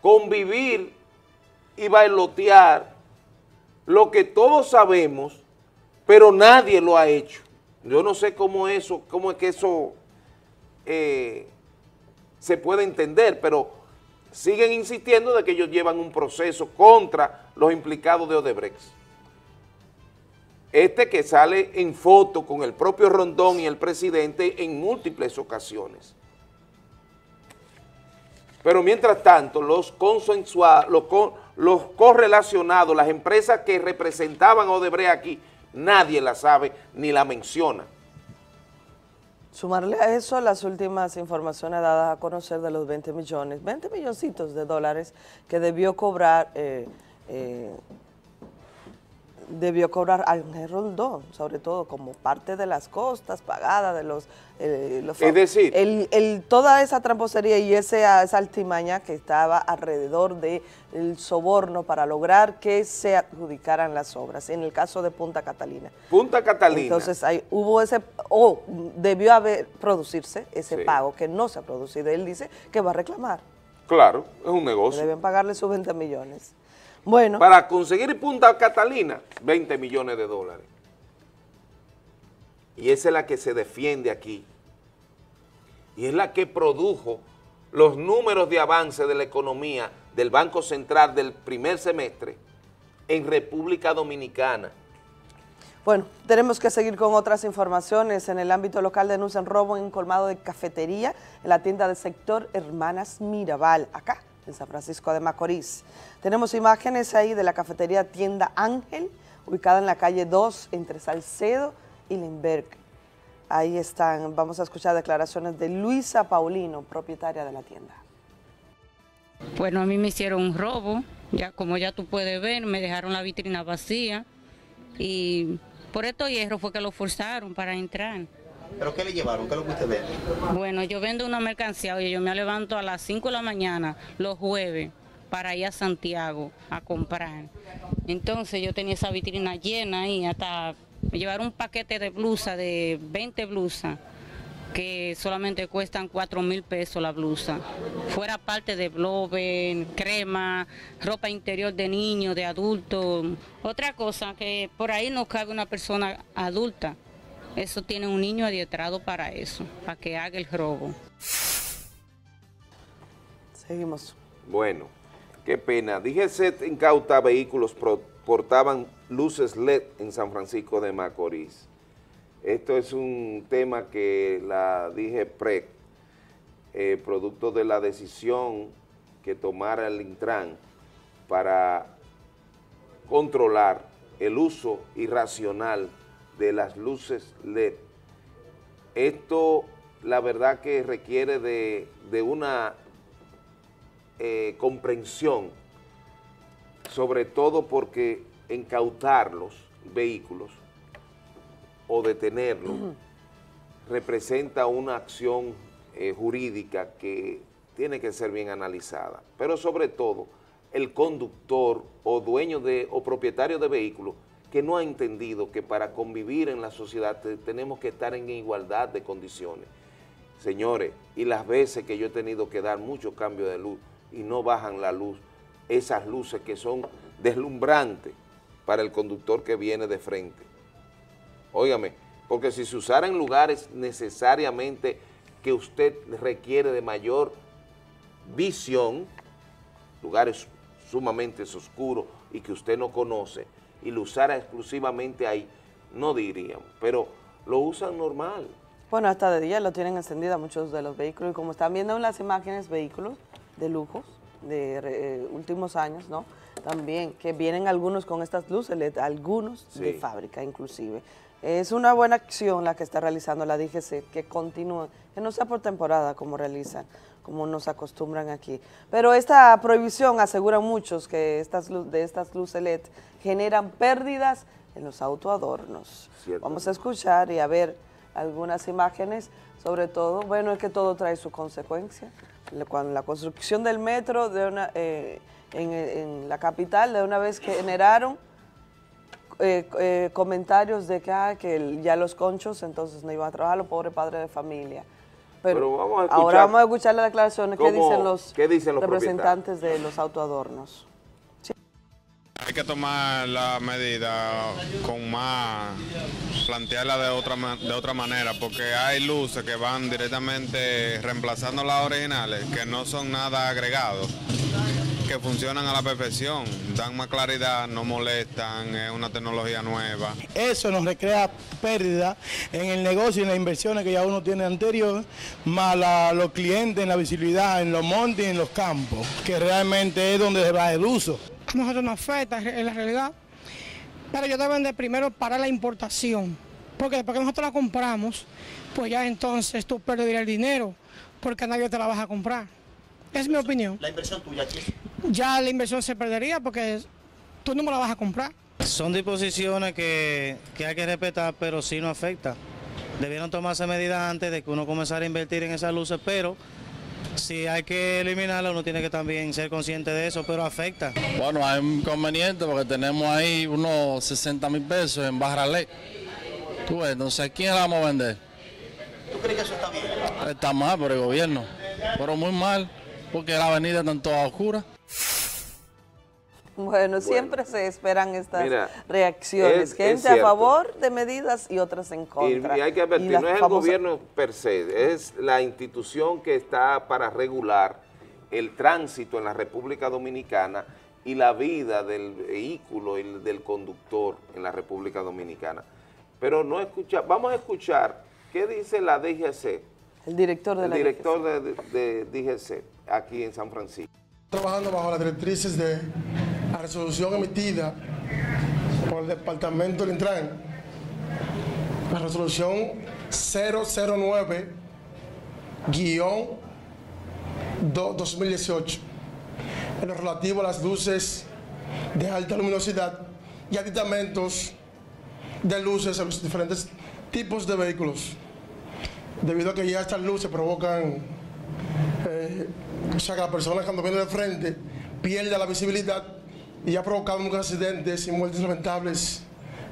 Convivir y bailotear lo que todos sabemos, pero nadie lo ha hecho. Yo no sé cómo eso, cómo es que eso eh, se puede entender, pero siguen insistiendo de que ellos llevan un proceso contra los implicados de Odebrecht. Este que sale en foto con el propio Rondón y el presidente en múltiples ocasiones. Pero mientras tanto, los consensuados, los, los correlacionados, las empresas que representaban a Odebrecht aquí, nadie la sabe ni la menciona. Sumarle a eso las últimas informaciones dadas a conocer de los 20 millones, 20 milloncitos de dólares que debió cobrar eh, eh, debió cobrar Ángel Rondón, sobre todo como parte de las costas pagadas de los... Eh, es decir... El, toda esa tramposería y esa, esa altimaña que estaba alrededor del soborno para lograr que se adjudicaran las obras, en el caso de Punta Catalina. Punta Catalina. Entonces ahí hubo ese, o debió haber producirse ese pago que no se ha producido. Él dice que va a reclamar. Claro, es un negocio. Deben pagarle sus 20 millones. Bueno. Para conseguir Punta Catalina, 20 millones de dólares. Y esa es la que se defiende aquí. Y es la que produjo los números de avance de la economía del Banco Central del primer semestre en República Dominicana. Bueno, tenemos que seguir con otras informaciones. En el ámbito local denuncian robo en colmado de cafetería en la tienda del sector Hermanas Mirabal, acá en San Francisco de Macorís. Tenemos imágenes ahí de la cafetería Tienda Ángel, ubicada en la calle 2 entre Salcedo y Limberg. Ahí están, vamos a escuchar declaraciones de Luisa Paulino, propietaria de la tienda. Bueno, a mí me hicieron un robo, ya como ya tú puedes ver, me dejaron la vitrina vacía y por estos hierro fue que lo forzaron para entrar. ¿Pero qué le llevaron? ¿Qué es lo que usted vende? Bueno, yo vendo una mercancía, oye, yo me levanto a las 5 de la mañana los jueves para ir a Santiago a comprar. Entonces yo tenía esa vitrina llena y hasta me llevaron un paquete de blusa, de 20 blusas, que solamente cuestan 4 mil pesos la blusa. Fuera parte de bloven, crema, ropa interior de niños, de adultos. Otra cosa, que por ahí no cabe una persona adulta. Eso tiene un niño adietrado para eso, para que haga el robo. Seguimos. Bueno, qué pena. DGC incauta vehículos portaban luces LED en San Francisco de Macorís. Esto es un tema que la DGPREC, eh, producto de la decisión que tomara el Intran para controlar el uso irracional de las luces LED. Esto, la verdad que requiere de, una eh, comprensión, sobre todo porque incautar los vehículos o detenerlos representa una acción eh, jurídica que tiene que ser bien analizada, pero sobre todo el conductor o dueño de o propietario de vehículos que no ha entendido que para convivir en la sociedad tenemos que estar en igualdad de condiciones. Señores, y las veces que yo he tenido que dar muchos cambios de luz y no bajan la luz, esas luces que son deslumbrante para el conductor que viene de frente. Óigame, porque si se usara en lugares necesariamente que usted requiere de mayor visión, lugares sumamente oscuros y que usted no conoce, y lo usara exclusivamente ahí, no diríamos, pero lo usan normal. Bueno, hasta de día lo tienen encendida muchos de los vehículos y como están viendo en las imágenes, vehículos de lujos de eh, últimos años, ¿no? También, que vienen algunos con estas luces LED, algunos de fábrica inclusive. Es una buena acción la que está realizando la DGC, que continúe, que no sea por temporada como realizan, como nos acostumbran aquí. Pero esta prohibición, aseguran muchos que estas de estas luces LED generan pérdidas en los autoadornos. Vamos a escuchar y a ver algunas imágenes, sobre todo, bueno, es que todo trae su consecuencia. Cuando la construcción del metro de una, eh, en, la capital, de una vez que generaron eh, eh, comentarios de que, ah, que ya los conchos entonces no iban a trabajar, los pobres padres de familia. Pero, ahora vamos a escuchar las declaraciones que dicen los, dicen los representantes de los autoadornos. Hay que tomar la medida con más, plantearla de otra, de otra manera, porque hay luces que van directamente reemplazando las originales, que no son nada agregados, que funcionan a la perfección, dan más claridad, no molestan, es una tecnología nueva. Eso nos recrea pérdida en el negocio y en las inversiones que ya uno tiene anterior, más los clientes en la visibilidad, en los montes y en los campos, que realmente es donde se va el uso nosotros nos afecta en la realidad, pero ellos deben de primero parar la importación, porque después que nosotros la compramos, pues ya entonces tú perderías el dinero, porque nadie te la vas a comprar. Es mi opinión. ¿La inversión tuya aquí? Ya la inversión se perdería porque tú no me la vas a comprar. Son disposiciones que, que hay que respetar, pero sí no afecta. Debieron tomarse medidas antes de que uno comenzara a invertir en esas luces, pero si hay que eliminarla, uno tiene que también ser consciente de eso, pero afecta. Bueno, hay un inconveniente porque tenemos ahí unos 60 mil pesos en barra ley. Tú ves, entonces, ¿quién la vamos a vender? ¿Tú crees que eso está bien? Está mal por el gobierno, pero muy mal, porque la avenida está toda oscura. Bueno, siempre se esperan estas reacciones. Gente a favor de medidas y otras en contra. Y, hay que advertir, no es el gobierno per se, es la institución que está para regular el tránsito en la República Dominicana y la vida del vehículo y del conductor en la República Dominicana. Pero no escucha, vamos a escuchar qué dice la DGC. El director de el la director de DGC aquí en San Francisco. Trabajando bajo las directrices de la resolución emitida por el Departamento del Intran, la resolución 009-2018, en lo relativo a las luces de alta luminosidad y aditamentos de luces a los diferentes tipos de vehículos, debido a que ya estas luces provocan, eh, o sea, que la persona cuando viene de frente pierde la visibilidad y ha provocado muchos accidentes y muertes lamentables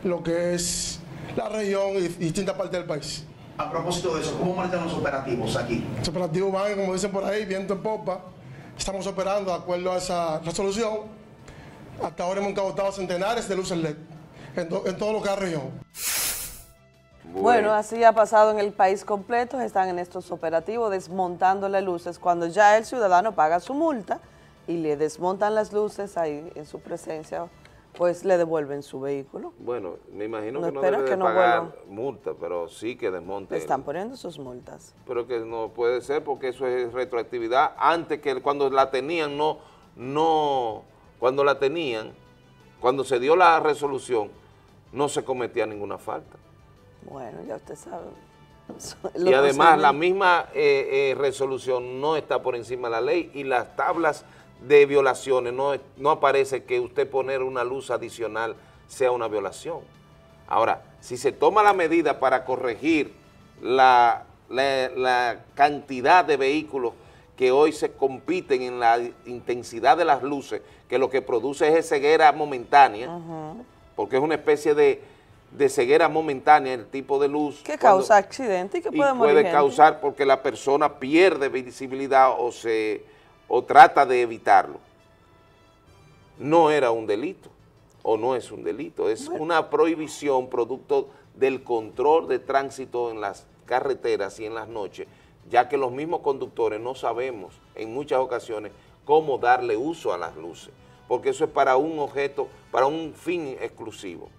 lo que es la región y distintas partes del país. A propósito de eso, ¿cómo marchan los operativos aquí? Los operativos van, como dicen por ahí, viento en popa. Estamos operando de acuerdo a esa resolución. Hasta ahora hemos incautado centenares de luces LED en, en todo lo que es región. Bueno. así ha pasado en el país completo. Están en estos operativos desmontando las luces cuando ya el ciudadano paga su multa y le desmontan las luces ahí en su presencia, pues le devuelven su vehículo. Bueno, me imagino que no debe pagar multa, pero sí que desmonten. están poniendo sus multas. Pero que no puede ser porque eso es retroactividad. Antes que cuando la tenían, no, no, cuando la tenían, cuando se dio la resolución, no se cometía ninguna falta. Bueno, ya usted sabe. y además la misma eh, eh, resolución no está por encima de la ley y las tablas de violaciones, no, no aparece que usted poner una luz adicional sea una violación. Ahora, si se toma la medida para corregir la, la, cantidad de vehículos que hoy se compiten en la intensidad de las luces, que lo que produce es ceguera momentánea, porque es una especie de, ceguera momentánea el tipo de luz. Que causa accidente y que puede morir puede causar porque la persona pierde visibilidad o se o trata de evitarlo. no era un delito o no es un delito, es una prohibición producto del control de tránsito en las carreteras y en las noches, ya que los mismos conductores no sabemos en muchas ocasiones cómo darle uso a las luces, porque eso es para un objeto, para un fin exclusivo.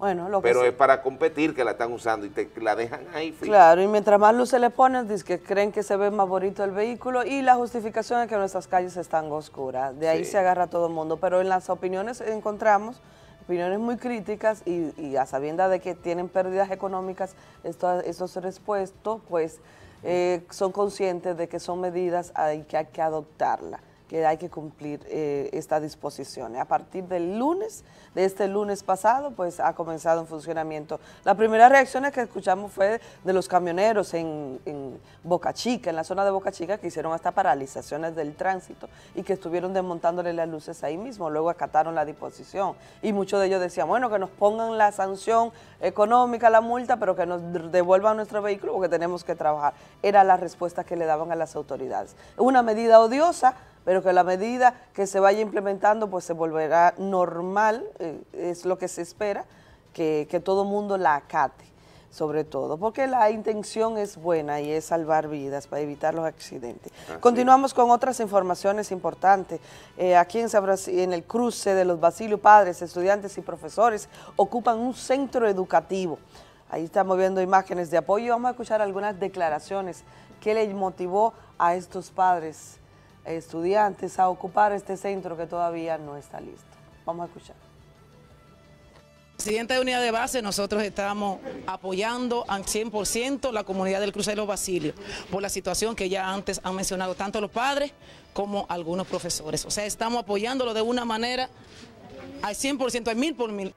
Bueno, lo que Pero se- es para competir que la están usando y te la dejan ahí. fija. Claro, y mientras más luces le ponen, dice que creen que se ve más bonito el vehículo y la justificación es que nuestras calles están oscuras. De ahí Sí. se agarra todo el mundo. Pero en las opiniones encontramos opiniones muy críticas y, y a sabienda de que tienen pérdidas económicas esto- estos respuestos, pues eh, son conscientes de que son medidas hay que hay que adoptarlas que hay que cumplir eh, estas disposiciones. A partir del lunes, de este lunes pasado, pues ha comenzado en funcionamiento. La primera reacción que escuchamos fue de los camioneros en, en Boca Chica, en la zona de Boca Chica, que hicieron hasta paralizaciones del tránsito y que estuvieron desmontándole las luces ahí mismo, luego acataron la disposición. Y muchos de ellos decían, bueno, que nos pongan la sanción económica, la multa, pero que nos devuelvan nuestro vehículo porque tenemos que trabajar. Era la respuesta que le daban a las autoridades. Una medida odiosa, pero que la medida que se vaya implementando pues se volverá normal, eh, es lo que se espera, que, que todo mundo la acate, sobre todo, porque la intención es buena y es salvar vidas para evitar los accidentes. Continuamos con otras informaciones importantes. Eh, aquí en, San en el cruce de los Basilio, padres, estudiantes y profesores ocupan un centro educativo. Ahí estamos viendo imágenes de apoyo y vamos a escuchar algunas declaraciones que le motivó a estos padres estudiantes a ocupar este centro que todavía no está listo. Vamos a escuchar. Presidente de unidad de base, nosotros estamos apoyando al 100% la comunidad del Cruce de los Basilios por la situación que ya antes han mencionado tanto los padres como algunos profesores. O sea, estamos apoyándolo de una manera al 100%, al mil por mil.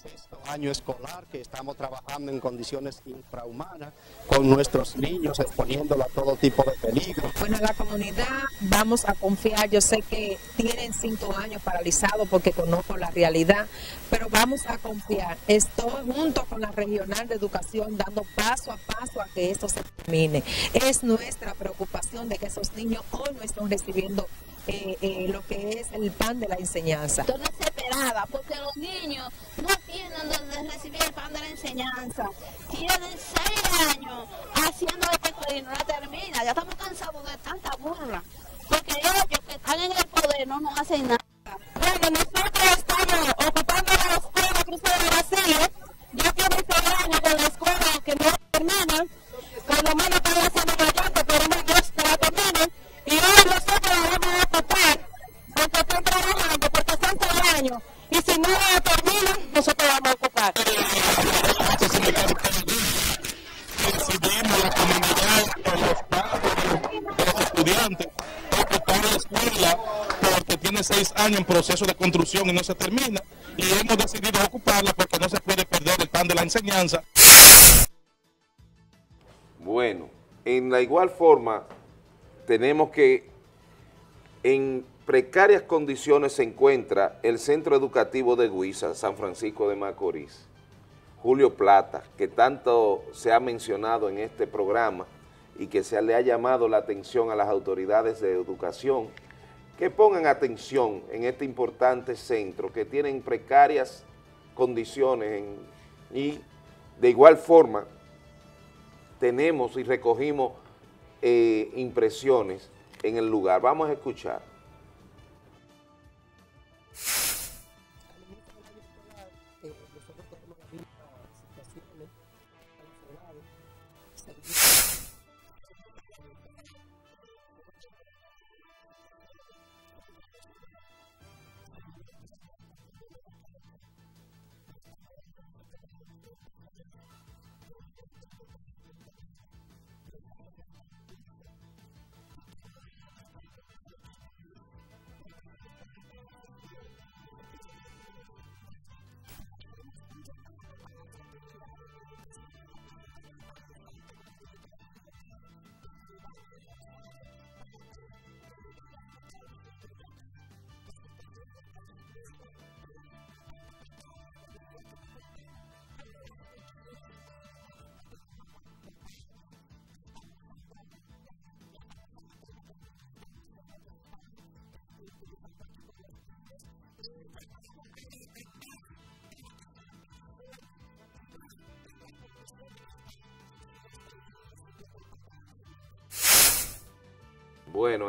Sexto año escolar que estamos trabajando en condiciones infrahumanas con nuestros niños, exponiéndolo a todo tipo de peligro. Bueno, la comunidad vamos a confiar. Yo sé que tienen cinco años paralizados porque conozco la realidad, pero vamos a confiar. Estoy junto con la regional de educación dando paso a paso a que esto se termine. Es nuestra preocupación de que esos niños hoy no estén recibiendo eh, eh, lo que es el pan de la enseñanza. Estoy desesperada porque los niños no tienen donde recibir el pan de la enseñanza. Tienen seis años haciendo colegio y no la termina. Ya estamos cansados de tanta burla. Porque ellos que están en el poder no nos hacen nada. Bueno, nosotros estamos ocupando la escuela Cruce de Brasil. Ya tiene seis años con la escuela que no termina. Por lo menos están haciendo mayor, pero no Dios que la. Y hoy nosotros la vamos a ocupar porque están trabajando, porque son seis años. Y si no la terminan, nosotros la vamos a ocupar. decidimos la comunidad, con los padres, con los estudiantes, ocupar la escuela porque tiene seis años en proceso de construcción y no se termina. Y hemos decidido ocuparla porque no se puede perder el pan de la enseñanza. Bueno, en la igual forma, tenemos que en precarias condiciones se encuentra el Centro Educativo de Guisa, San Francisco de Macorís. Julio Plata, que tanto se ha mencionado en este programa y que se le ha llamado la atención a las autoridades de educación, que pongan atención en este importante centro, que tienen precarias condiciones y de igual forma tenemos y recogimos eh, impresiones en el lugar. Vamos a escuchar.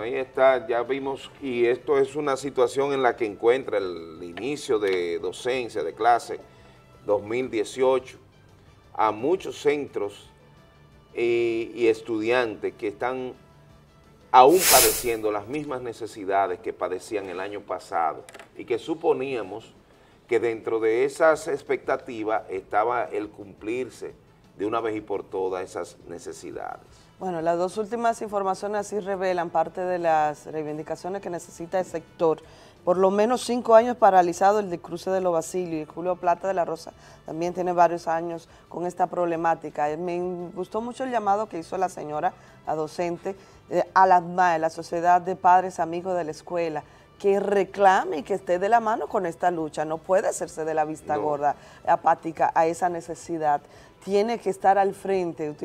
Ahí está, ya vimos, y esto es una situación en la que encuentra el inicio de docencia, de clase 2018, a muchos centros y, y estudiantes que están aún padeciendo las mismas necesidades que padecían el año pasado y que suponíamos que dentro de esas expectativas estaba el cumplirse de una vez y por todas esas necesidades. Bueno, las dos últimas informaciones así revelan parte de las reivindicaciones que necesita el sector. Por lo menos cinco años paralizado el de cruce de los Basilio y Julio Plata de la Rosa también tiene varios años con esta problemática. Me gustó mucho el llamado que hizo la señora, la docente, eh, a la MAE, la Sociedad de Padres Amigos de la Escuela, que reclame y que esté de la mano con esta lucha. No puede hacerse de la vista gorda, apática a esa necesidad. Tiene que estar al frente,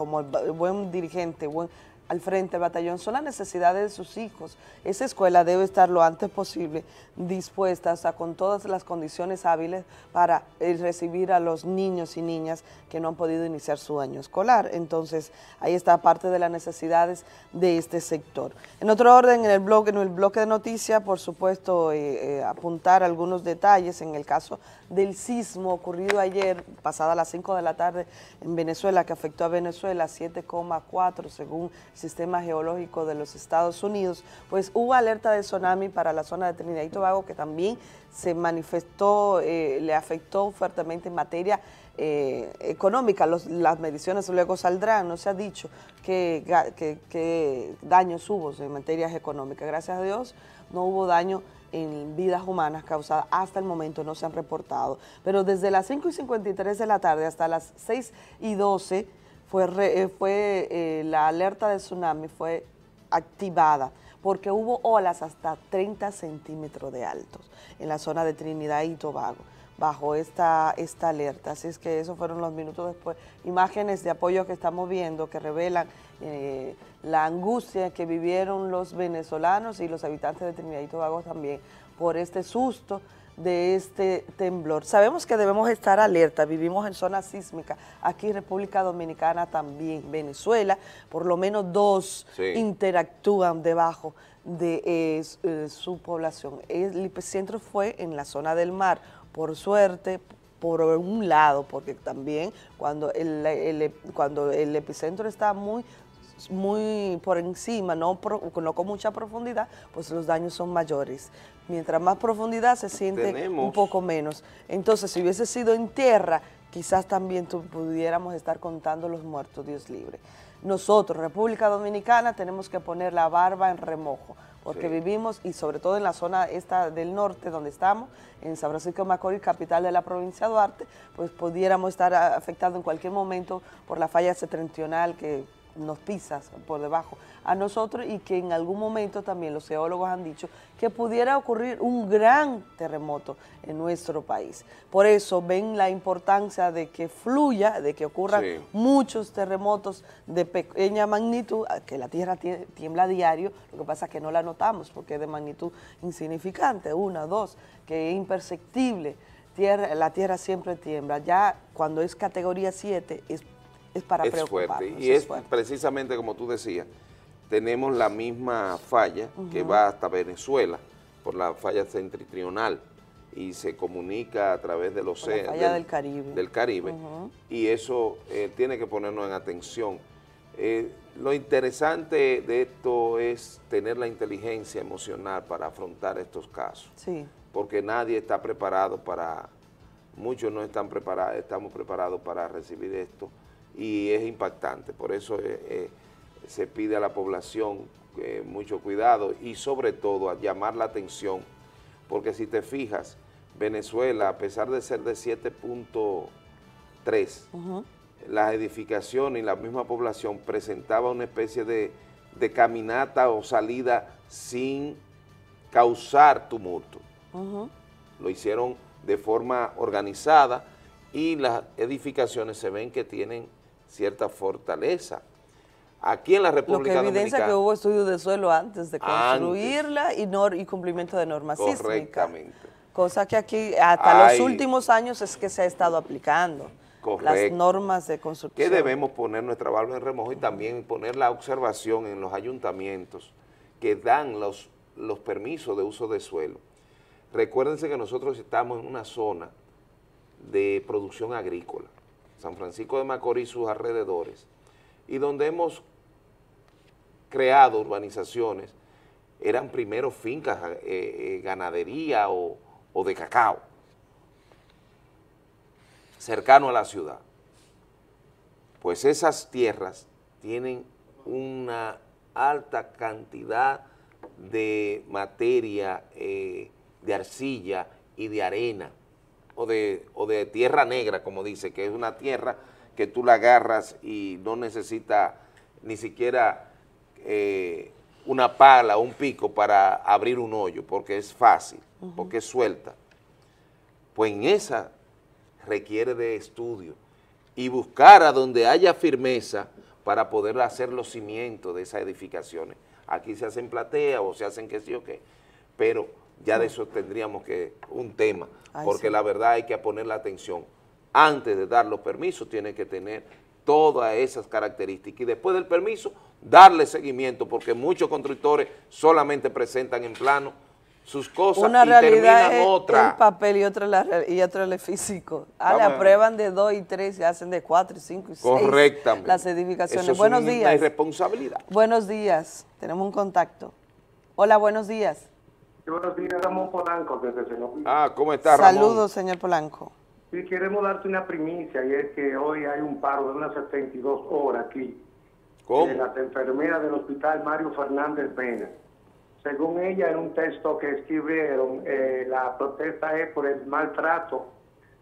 como buen dirigente, buen al frente batallón son las necesidades de sus hijos. Esa escuela debe estar lo antes posible dispuesta, o con todas las condiciones hábiles para eh, recibir a los niños y niñas que no han podido iniciar su año escolar. Entonces, ahí está parte de las necesidades de este sector. En otro orden, en el bloque, en el bloque de noticias, por supuesto, eh, eh, apuntar algunos detalles en el caso del sismo ocurrido ayer, pasada las 5 de la tarde, en Venezuela, que afectó a Venezuela 7,4 según Sistema Geológico de los Estados Unidos, pues hubo alerta de tsunami para la zona de Trinidad y Tobago que también se manifestó, eh, le afectó fuertemente en materia eh, económica. las mediciones luego saldrán, no se ha dicho qué que, daños hubo en materias económicas. Gracias a Dios no hubo daño en vidas humanas causadas hasta el momento no se han reportado. Pero desde las 5 y 53 de la tarde hasta las 6 y 12 fue, eh, fue eh, la alerta de tsunami fue activada porque hubo olas hasta 30 centímetros de altos en la zona de Trinidad y Tobago bajo esta, esta alerta. Así es que esos fueron los minutos después. Imágenes de apoyo que estamos viendo que revelan eh, la angustia que vivieron los venezolanos y los habitantes de Trinidad y Tobago también por este susto de este temblor. Sabemos que debemos estar alerta, vivimos en zona sísmica, aquí República Dominicana también, Venezuela, por lo menos dos interactúan debajo de eh, eh, su población. El epicentro fue en la zona del mar, por suerte, por un lado, porque también cuando el, cuando el epicentro está muy muy por encima, no, no, con mucha profundidad, pues los daños son mayores. Mientras más profundidad se siente un poco menos. Entonces, si hubiese sido en tierra, quizás también pudiéramos estar contando los muertos, Dios libre. Nosotros, República Dominicana, tenemos que poner la barba en remojo porque vivimos, y sobre todo en la zona esta del norte donde estamos, en San Francisco de Macorís, capital de la provincia de Duarte, pues pudiéramos estar afectados en cualquier momento por la falla septentrional que nos pisas por debajo a nosotros y que en algún momento también los geólogos han dicho que pudiera ocurrir un gran terremoto en nuestro país. Por eso ven la importancia de que fluya, de que ocurran muchos terremotos de pequeña magnitud, que la tierra tiembla a diario, lo que pasa es que no la notamos porque es de magnitud insignificante, una, dos, que es imperceptible. Tierra, la tierra siempre tiembla. Ya cuando es categoría 7 es es para es Fuerte. Y es, precisamente como tú decías, tenemos la misma falla que va hasta Venezuela por la falla centritrional y se comunica a través de los la falla del, Caribe. Del Caribe. Y eso eh, tiene que ponernos en atención. Eh, lo interesante de esto es tener la inteligencia emocional para afrontar estos casos. Sí. Porque nadie está preparado para, muchos no están preparados, estamos preparados para recibir esto y es impactante. Por eso eh, eh, se pide a la población eh, mucho cuidado y sobre todo a llamar la atención, porque si te fijas, Venezuela, a pesar de ser de 7.3, las edificaciones y la misma población presentaba una especie de, caminata o salida sin causar tumulto. Lo hicieron de forma organizada y las edificaciones se ven que tienen cierta fortaleza. Aquí en la República Lo que evidencia que hubo estudios de suelo antes de construirla y, y cumplimiento de normas Correctamente. Cosa que aquí hasta los últimos años es que se ha estado aplicando. las normas de que construcción. debemos poner nuestra válvula en remojo y también poner la observación en los ayuntamientos que dan los, los permisos de uso de suelo. Recuérdense que nosotros estamos en una zona de producción agrícola, San Francisco de Macorís y sus alrededores, y donde hemos creado urbanizaciones, eran primero fincas, eh, eh, ganadería o, o de cacao, cercano a la ciudad. Pues esas tierras tienen una alta cantidad de materia, eh, de arcilla y de arena, o de, o de tierra negra, como dice, que es una tierra que tú la agarras y no necesita ni siquiera eh, una pala o un pico para abrir un hoyo, porque es fácil, porque es suelta. Pues en esa requiere de estudio y buscar a donde haya firmeza para poder hacer los cimientos de esas edificaciones. Aquí se hacen plateas o se hacen qué sé yo qué, pero ya de eso tendríamos que un tema, Ay, porque sí. la verdad hay que ponerle atención. Antes de dar los permisos tiene que tener todas esas características y después del permiso darle seguimiento, porque muchos constructores solamente presentan en plano sus cosas Una y realidad terminan es otra. el papel y otra la y otro el físico. Ah, le aprueban de dos y tres y hacen de cuatro y cinco y seis Correctamente. las edificaciones. Eso es buenos una días. irresponsabilidad. Buenos días. Tenemos un contacto. Hola, buenos días. Buenos días, Ramón Polanco, desde Senopí. Ah, ¿cómo está Ramón? Saludos, señor Polanco. Sí, queremos darte una primicia y es que hoy hay un paro de unas 72 horas aquí. ¿Cómo? De las enfermeras del hospital Mario Fernández Pena. Según ella, en un texto que escribieron, eh, la protesta es por el maltrato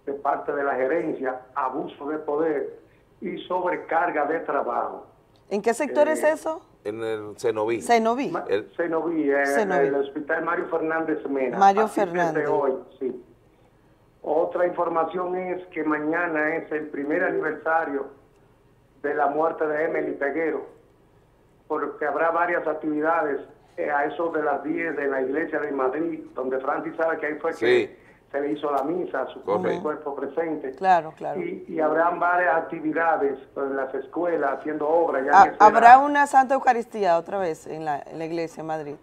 de parte de la gerencia, abuso de poder y sobrecarga de trabajo. ¿En qué sector Eh, es eso? En el Cenoví. Cenoví. El- Cenoví, eh, Cenoví. el hospital Mario Fernández Mena. Mario Fernández. hoy, sí. Otra información es que mañana es el primer aniversario de la muerte de Emily Peguero, porque habrá varias actividades eh, a eso de las 10 de la iglesia de Madrid, donde Francis sabe que ahí fue Sí. que se le hizo la misa, su Correcto. cuerpo presente. Claro, claro. Y, y habrán varias actividades en las escuelas, haciendo obras. ya Ah, ¿Habrá una Santa Eucaristía otra vez en la, en la iglesia en Madrid?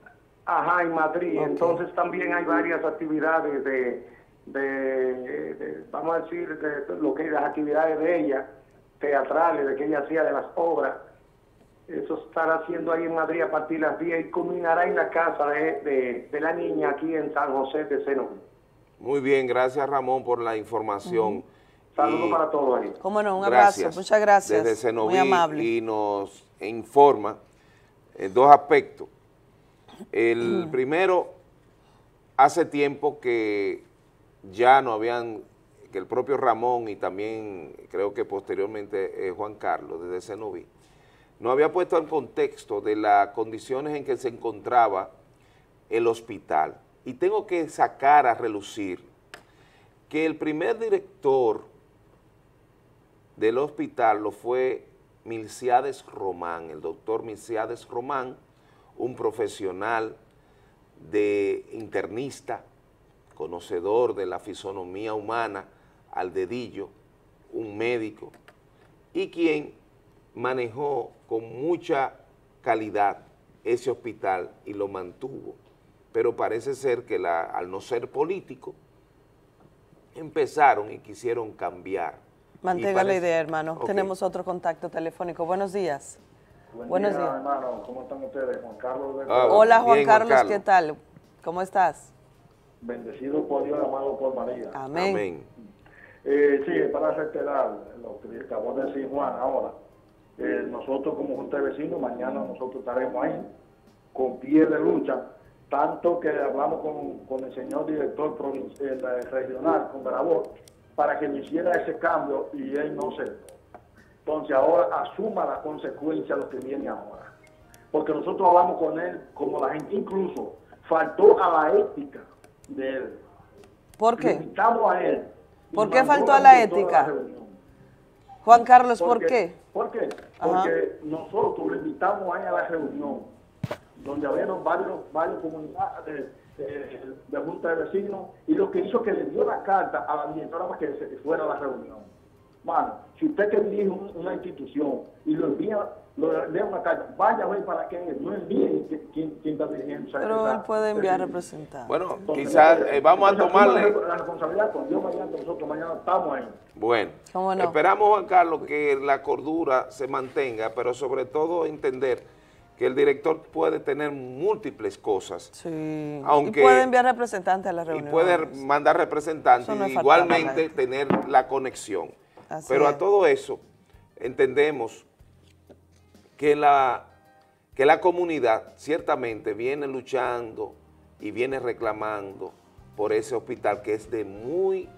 Ajá, en Madrid. Entonces también hay varias actividades de, de- de, vamos a decir, de lo que es las actividades de ella, teatrales, de que ella hacía de las obras. Eso estará haciendo ahí en Madrid a partir de las 10 y culminará en la casa de, de- de la niña aquí en San José de Seno. Muy bien, gracias Ramón por la información. Saludos para todos ahí. Cómo no, un gracias. abrazo. Muchas gracias. Desde Cenoví Muy amable. y nos informa eh, dos aspectos. El primero, hace tiempo que ya no habían, que el propio Ramón y también creo que posteriormente eh, Juan Carlos desde Cenoví, no había puesto en contexto de las condiciones en que se encontraba el hospital. Y tengo que sacar a relucir que el primer director del hospital lo fue Milciades Román, el doctor Milciades Román, un profesional de internista, conocedor de la fisonomía humana al dedillo, un médico, y quien manejó con mucha calidad ese hospital y lo mantuvo. Pero parece ser que la- al no ser político, empezaron y quisieron cambiar. Mantenga la idea, hermano. Tenemos otro contacto telefónico. Buenos días. Buenos días. hermano. ¿Cómo están ustedes? Juan Carlos. de- Ah, Hola, Juan bien, Juan Carlos, Carlos. ¿qué tal? ¿Cómo estás? Bendecido por Dios, amado por María. Amén. Amén. Eh, sí, para reiterar lo que acabó de decir Juan ahora, eh, nosotros como Junta de Vecinos, mañana nosotros estaremos ahí con pie de lucha, tanto que hablamos con, con el señor director provincial, eh, regional, con Bravo, para que me hiciera ese cambio y él no se... Entonces ahora asuma la consecuencia de lo que viene ahora. Porque nosotros hablamos con él como la gente, incluso faltó a la ética de él. ¿Por qué? invitamos a él. ¿Por qué faltó a la ética? Juan Carlos, ¿por Porque- qué? ¿Por qué? Ajá. Porque nosotros le invitamos ahí a la reunión, donde habían varios, varios comunidades de, Junta de Vecinos, y lo que hizo que le dio la carta a la directora para que se fuera a la reunión. mano, si usted que dirige un- una institución y lo envía, lo envía una carta, vaya a ver para qué es, no envíe qui- quién, quién está dirigiendo. Pero él puede enviar ese- representantes. Bueno, Entonces, quizás eh, vamos a tomarle... La, la responsabilidad con Dios mañana, nosotros mañana estamos ahí. Bueno, ¿Cómo no? esperamos, Juan Carlos, que la cordura se mantenga, pero sobre todo entender que el director puede tener múltiples cosas. Sí. Aunque- y puede enviar representantes a la Y reunión. puede mandar representantes no y faltar igualmente tener la conexión. Así Pero es. a todo eso entendemos que la, que la comunidad ciertamente viene luchando y viene reclamando por ese hospital que es de muy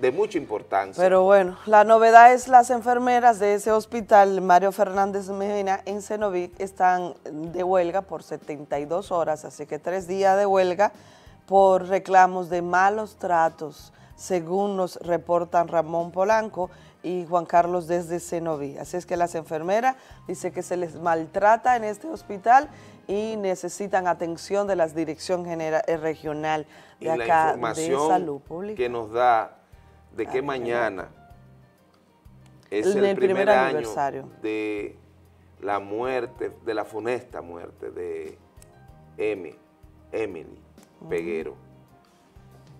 de mucha importancia. Pero bueno, la novedad es las enfermeras de ese hospital, Mario Fernández Mejina, en Cenoví, están de huelga por 72 horas, así que tres días de huelga por reclamos de malos tratos, según nos reportan Ramón Polanco y Juan Carlos desde Cenoví. Así es que las enfermeras dice que se les maltrata en este hospital y necesitan atención de la Dirección General eh, Regional y de la acá de Salud Pública. que nos da de que mañana es El primer, primer año aniversario. de la muerte, de la funesta muerte de Emi, Emily Peguero,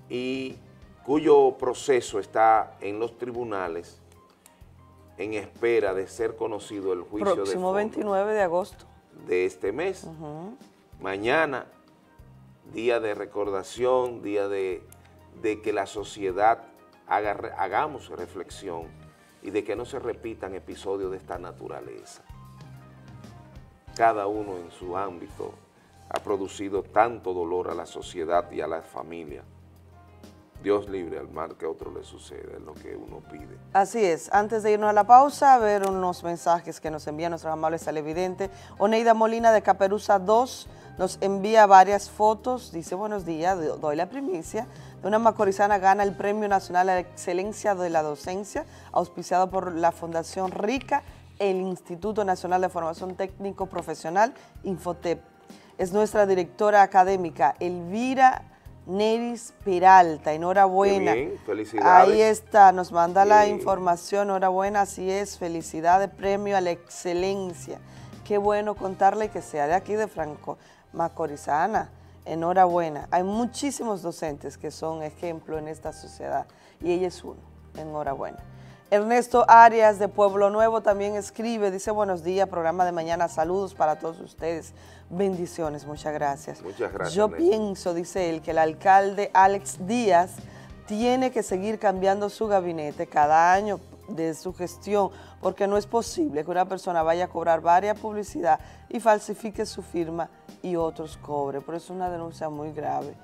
y cuyo proceso está en los tribunales en espera de ser conocido el juicio de Próximo fondo 29 de agosto. de este mes. Mañana, día de recordación, día de, de que la sociedad hagamos reflexión y de que no se repitan episodios de esta naturaleza. Cada uno en su ámbito ha producido tanto dolor a la sociedad y a la familia. Dios libre al mal que a otro le suceda, es lo que uno pide. Así es. Antes de irnos a la pausa, a ver unos mensajes que nos envían nuestros amables televidentes. Oneida Molina de Caperuza 2 nos envía varias fotos. Dice, buenos días, do- doy la primicia. Una macorizana gana el Premio Nacional a la Excelencia de la Docencia, auspiciado por la Fundación RICA, el Instituto Nacional de Formación Técnico Profesional, Infotep. Es nuestra directora académica, Elvira Neris Peralta. Enhorabuena. Bien, felicidades. Ahí está, nos manda la información, enhorabuena, así es, felicidades, premio a la excelencia. Qué bueno contarle que sea de aquí de Franco Macorizana, enhorabuena. Hay muchísimos docentes que son ejemplo en esta sociedad y ella es uno, enhorabuena. Ernesto Arias de Pueblo Nuevo también escribe, dice buenos días, programa de mañana, saludos para todos ustedes, bendiciones, muchas gracias. Muchas gracias, Yo Ernesto. pienso, dice él, que el alcalde Alex Díaz tiene que seguir cambiando su gabinete cada año de su gestión, porque no es posible que una persona vaya a cobrar varias publicidad y falsifique su firma y otros cobre. Por eso es una denuncia muy grave,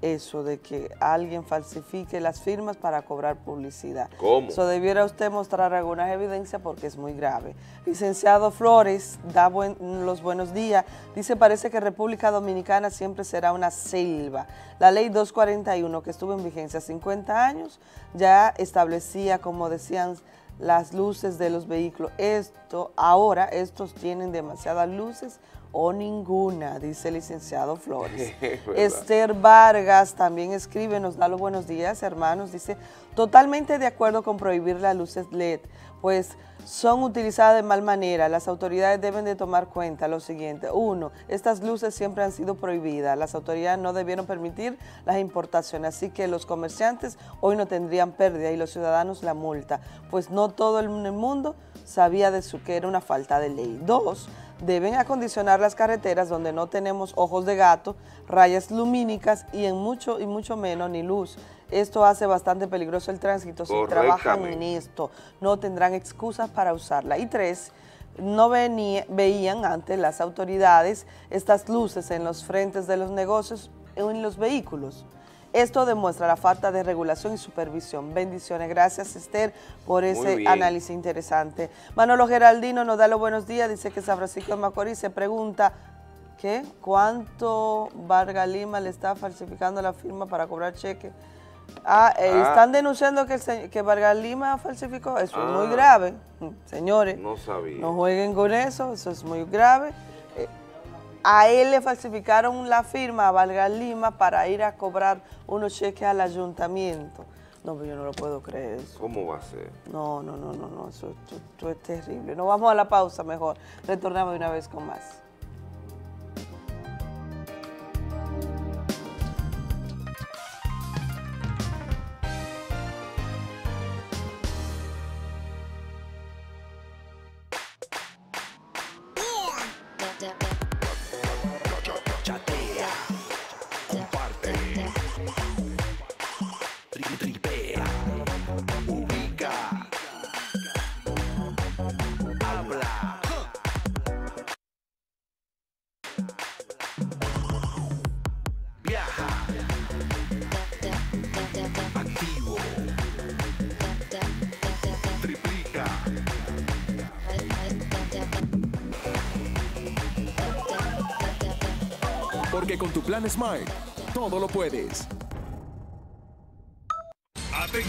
eso de que alguien falsifique las firmas para cobrar publicidad. ¿Cómo? Eso debiera usted mostrar algunas evidencias porque es muy grave. Licenciado Flores da buen- los buenos días. Dice, parece que República Dominicana siempre será una selva. La ley 241, que estuvo en vigencia 50 años, ya establecía, como decían, las luces de los vehículos. Esto, ahora, estos tienen demasiadas luces o ninguna, dice el licenciado Flores. [LAUGHS] Esther Vargas también escribe, nos da los buenos días, hermanos. Dice, totalmente de acuerdo con prohibir las luces LED, pues son utilizadas de mal manera. Las autoridades deben de tomar cuenta lo siguiente. Uno, estas luces siempre han sido prohibidas. Las autoridades no debieron permitir las importaciones, así que los comerciantes hoy no tendrían pérdida y los ciudadanos la multa, pues no todo el mundo sabía de su que era una falta de ley. Dos, deben acondicionar las carreteras donde no tenemos ojos de gato, rayas lumínicas y en mucho y mucho menos ni luz. Esto hace bastante peligroso el tránsito. Si trabajan en esto, no tendrán excusas para usarla. Y tres, no venía- veían ante las autoridades estas luces en los frentes de los negocios o en los vehículos. Esto demuestra la falta de regulación y supervisión. Bendiciones. Gracias, Esther, por ese análisis interesante. Manolo Geraldino nos da los buenos días. Dice que San Francisco de Macorís se pregunta, ¿qué? ¿Cuánto Vargas Lima le está falsificando la firma para cobrar cheque? Ah, eh, Ah. están denunciando que, el que Vargas Lima falsificó. Eso es muy Ah. grave, señores. No sabía. No jueguen con eso, eso es muy grave. Eh, a él le falsificaron la firma a Vargas Lima para ir a cobrar unos cheques al ayuntamiento. No, pero yo no lo puedo creer. Eso. ¿Cómo va a ser? No, no, no, no, no, eso, es terrible. No vamos a la pausa mejor. Retornamos de una vez con más. Smart, todo lo puedes.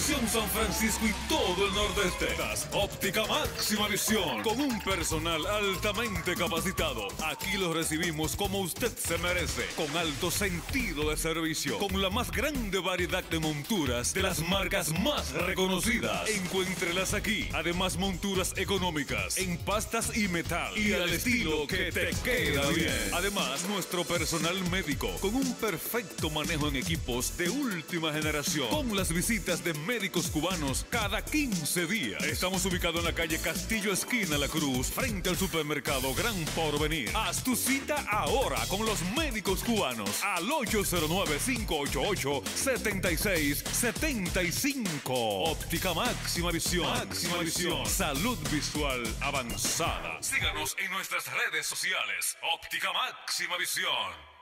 San Francisco y todo el nordeste. Óptica máxima visión. Con un personal altamente capacitado. Aquí lo recibimos como usted se merece. Con alto sentido de servicio. Con la más grande variedad de monturas de las marcas más reconocidas. Encuéntrelas aquí. Además, monturas económicas. En pastas y metal. Y al estilo que te queda bien. Además, nuestro personal médico. Con un perfecto manejo en equipos de última generación. Con las visitas de médicos cubanos cada 15 días. Estamos ubicados en la calle Castillo Esquina La Cruz, frente al supermercado Gran Porvenir. Haz tu cita ahora con los médicos cubanos al 809-588-7675. Óptica Máxima Visión. Máxima Visión. Salud visual avanzada. Síganos en nuestras redes sociales. Óptica Máxima Visión.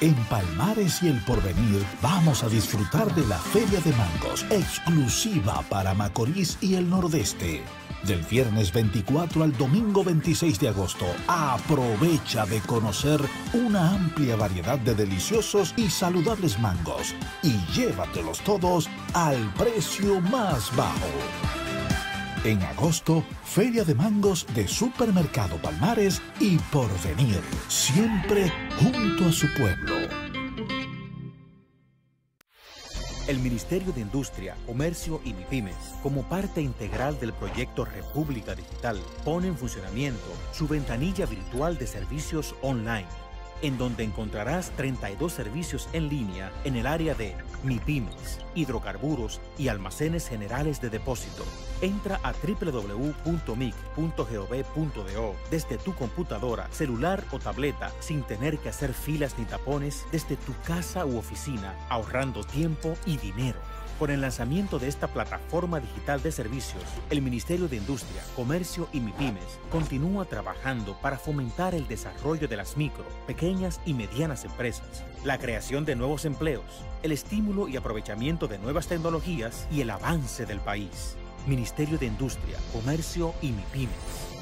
En Palmares y el Porvenir vamos a disfrutar de la Feria de Mangos, exclusiva para Macorís y el Nordeste. Del viernes 24 al domingo 26 de agosto, aprovecha de conocer una amplia variedad de deliciosos y saludables mangos y llévatelos todos al precio más bajo. En agosto, Feria de Mangos de Supermercado Palmares y Porvenir, siempre junto a su pueblo. El Ministerio de Industria, Comercio y MIPIMES, como parte integral del proyecto República Digital, pone en funcionamiento su ventanilla virtual de servicios online, en donde encontrarás 32 servicios en línea en el área de MIPIMES, hidrocarburos y almacenes generales de depósito. Entra a www.mic.gov.do desde tu computadora, celular o tableta sin tener que hacer filas ni tapones desde tu casa u oficina, ahorrando tiempo y dinero. Con el lanzamiento de esta plataforma digital de servicios, el Ministerio de Industria, Comercio y MIPIMES continúa trabajando para fomentar el desarrollo de las micro, pequeñas y medianas empresas, la creación de nuevos empleos, el estímulo y aprovechamiento de nuevas tecnologías y el avance del país. Ministerio de Industria, Comercio y MIPIMES.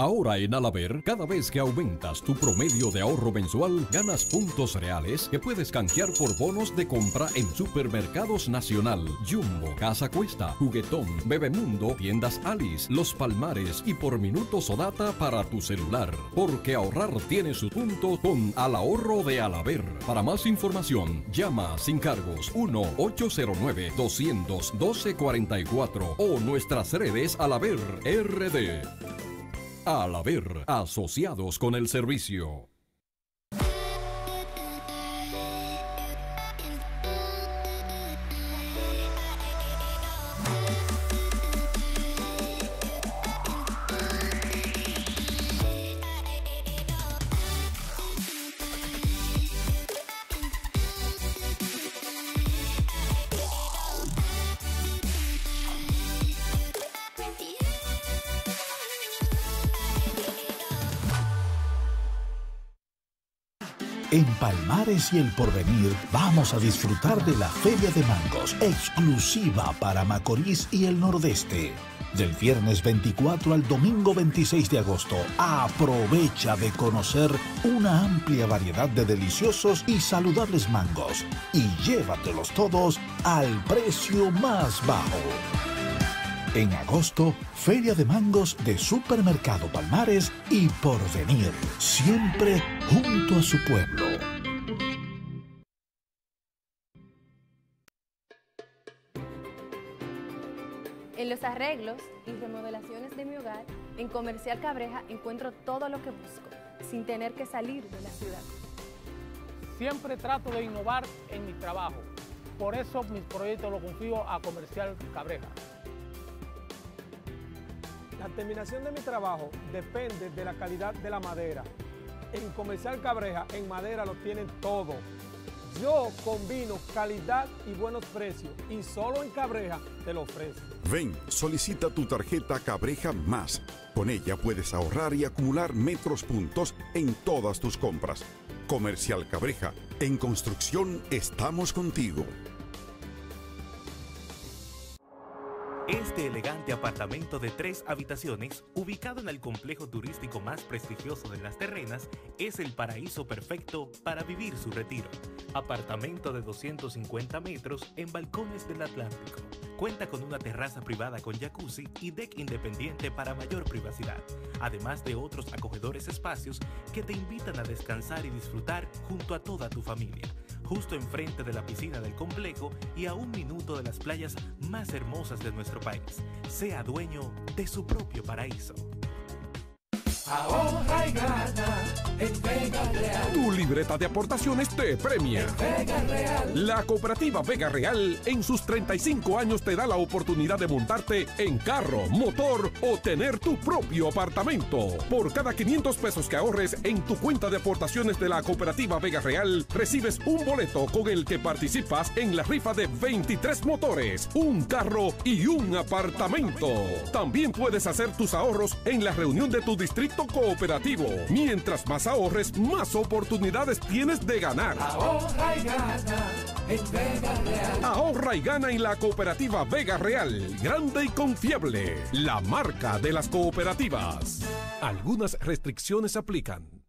Ahora en Alaber, cada vez que aumentas tu promedio de ahorro mensual, ganas puntos reales que puedes canjear por bonos de compra en Supermercados Nacional, Jumbo, Casa Cuesta, Juguetón, Bebemundo, Tiendas Alice, Los Palmares y por minutos o data para tu celular. Porque ahorrar tiene su punto con Al Ahorro de Alaber. Para más información, llama sin cargos 1-809-212-44 o nuestras redes Alaber RD. Al haber asociados con el servicio. En Palmares y el Porvenir vamos a disfrutar de la Feria de Mangos, exclusiva para Macorís y el Nordeste. Del viernes 24 al domingo 26 de agosto, aprovecha de conocer una amplia variedad de deliciosos y saludables mangos y llévatelos todos al precio más bajo. En agosto, Feria de Mangos de Supermercado Palmares y Porvenir, siempre junto a su pueblo. En los arreglos y remodelaciones de mi hogar, en Comercial Cabreja encuentro todo lo que busco, sin tener que salir de la ciudad. Siempre trato de innovar en mi trabajo, por eso mis proyectos los confío a Comercial Cabreja. La terminación de mi trabajo depende de la calidad de la madera. En Comercial Cabreja, en madera lo tienen todo. Yo combino calidad y buenos precios y solo en Cabreja te lo ofrezco. Ven, solicita tu tarjeta Cabreja Más. Con ella puedes ahorrar y acumular metros puntos en todas tus compras. Comercial Cabreja, en construcción estamos contigo. Este elegante apartamento de tres habitaciones, ubicado en el complejo turístico más prestigioso de Las Terrenas, es el paraíso perfecto para vivir su retiro. Apartamento de 250 metros en balcones del Atlántico. Cuenta con una terraza privada con jacuzzi y deck independiente para mayor privacidad, además de otros acogedores espacios que te invitan a descansar y disfrutar junto a toda tu familia justo enfrente de la piscina del complejo y a un minuto de las playas más hermosas de nuestro país. Sea dueño de su propio paraíso. Ahorra y gana en Vega Real. Tu libreta de aportaciones te premia. Vega Real. La cooperativa Vega Real en sus 35 años te da la oportunidad de montarte en carro, motor o tener tu propio apartamento. Por cada 500 pesos que ahorres en tu cuenta de aportaciones de la cooperativa Vega Real, recibes un boleto con el que participas en la rifa de 23 motores, un carro y un apartamento. También puedes hacer tus ahorros en la reunión de tu distrito cooperativo. Mientras más ahorres, más oportunidades tienes de ganar. Ahorra y gana en Vega Real. Ahorra y gana en la cooperativa Vega Real. Grande y confiable. La marca de las cooperativas. Algunas restricciones aplican.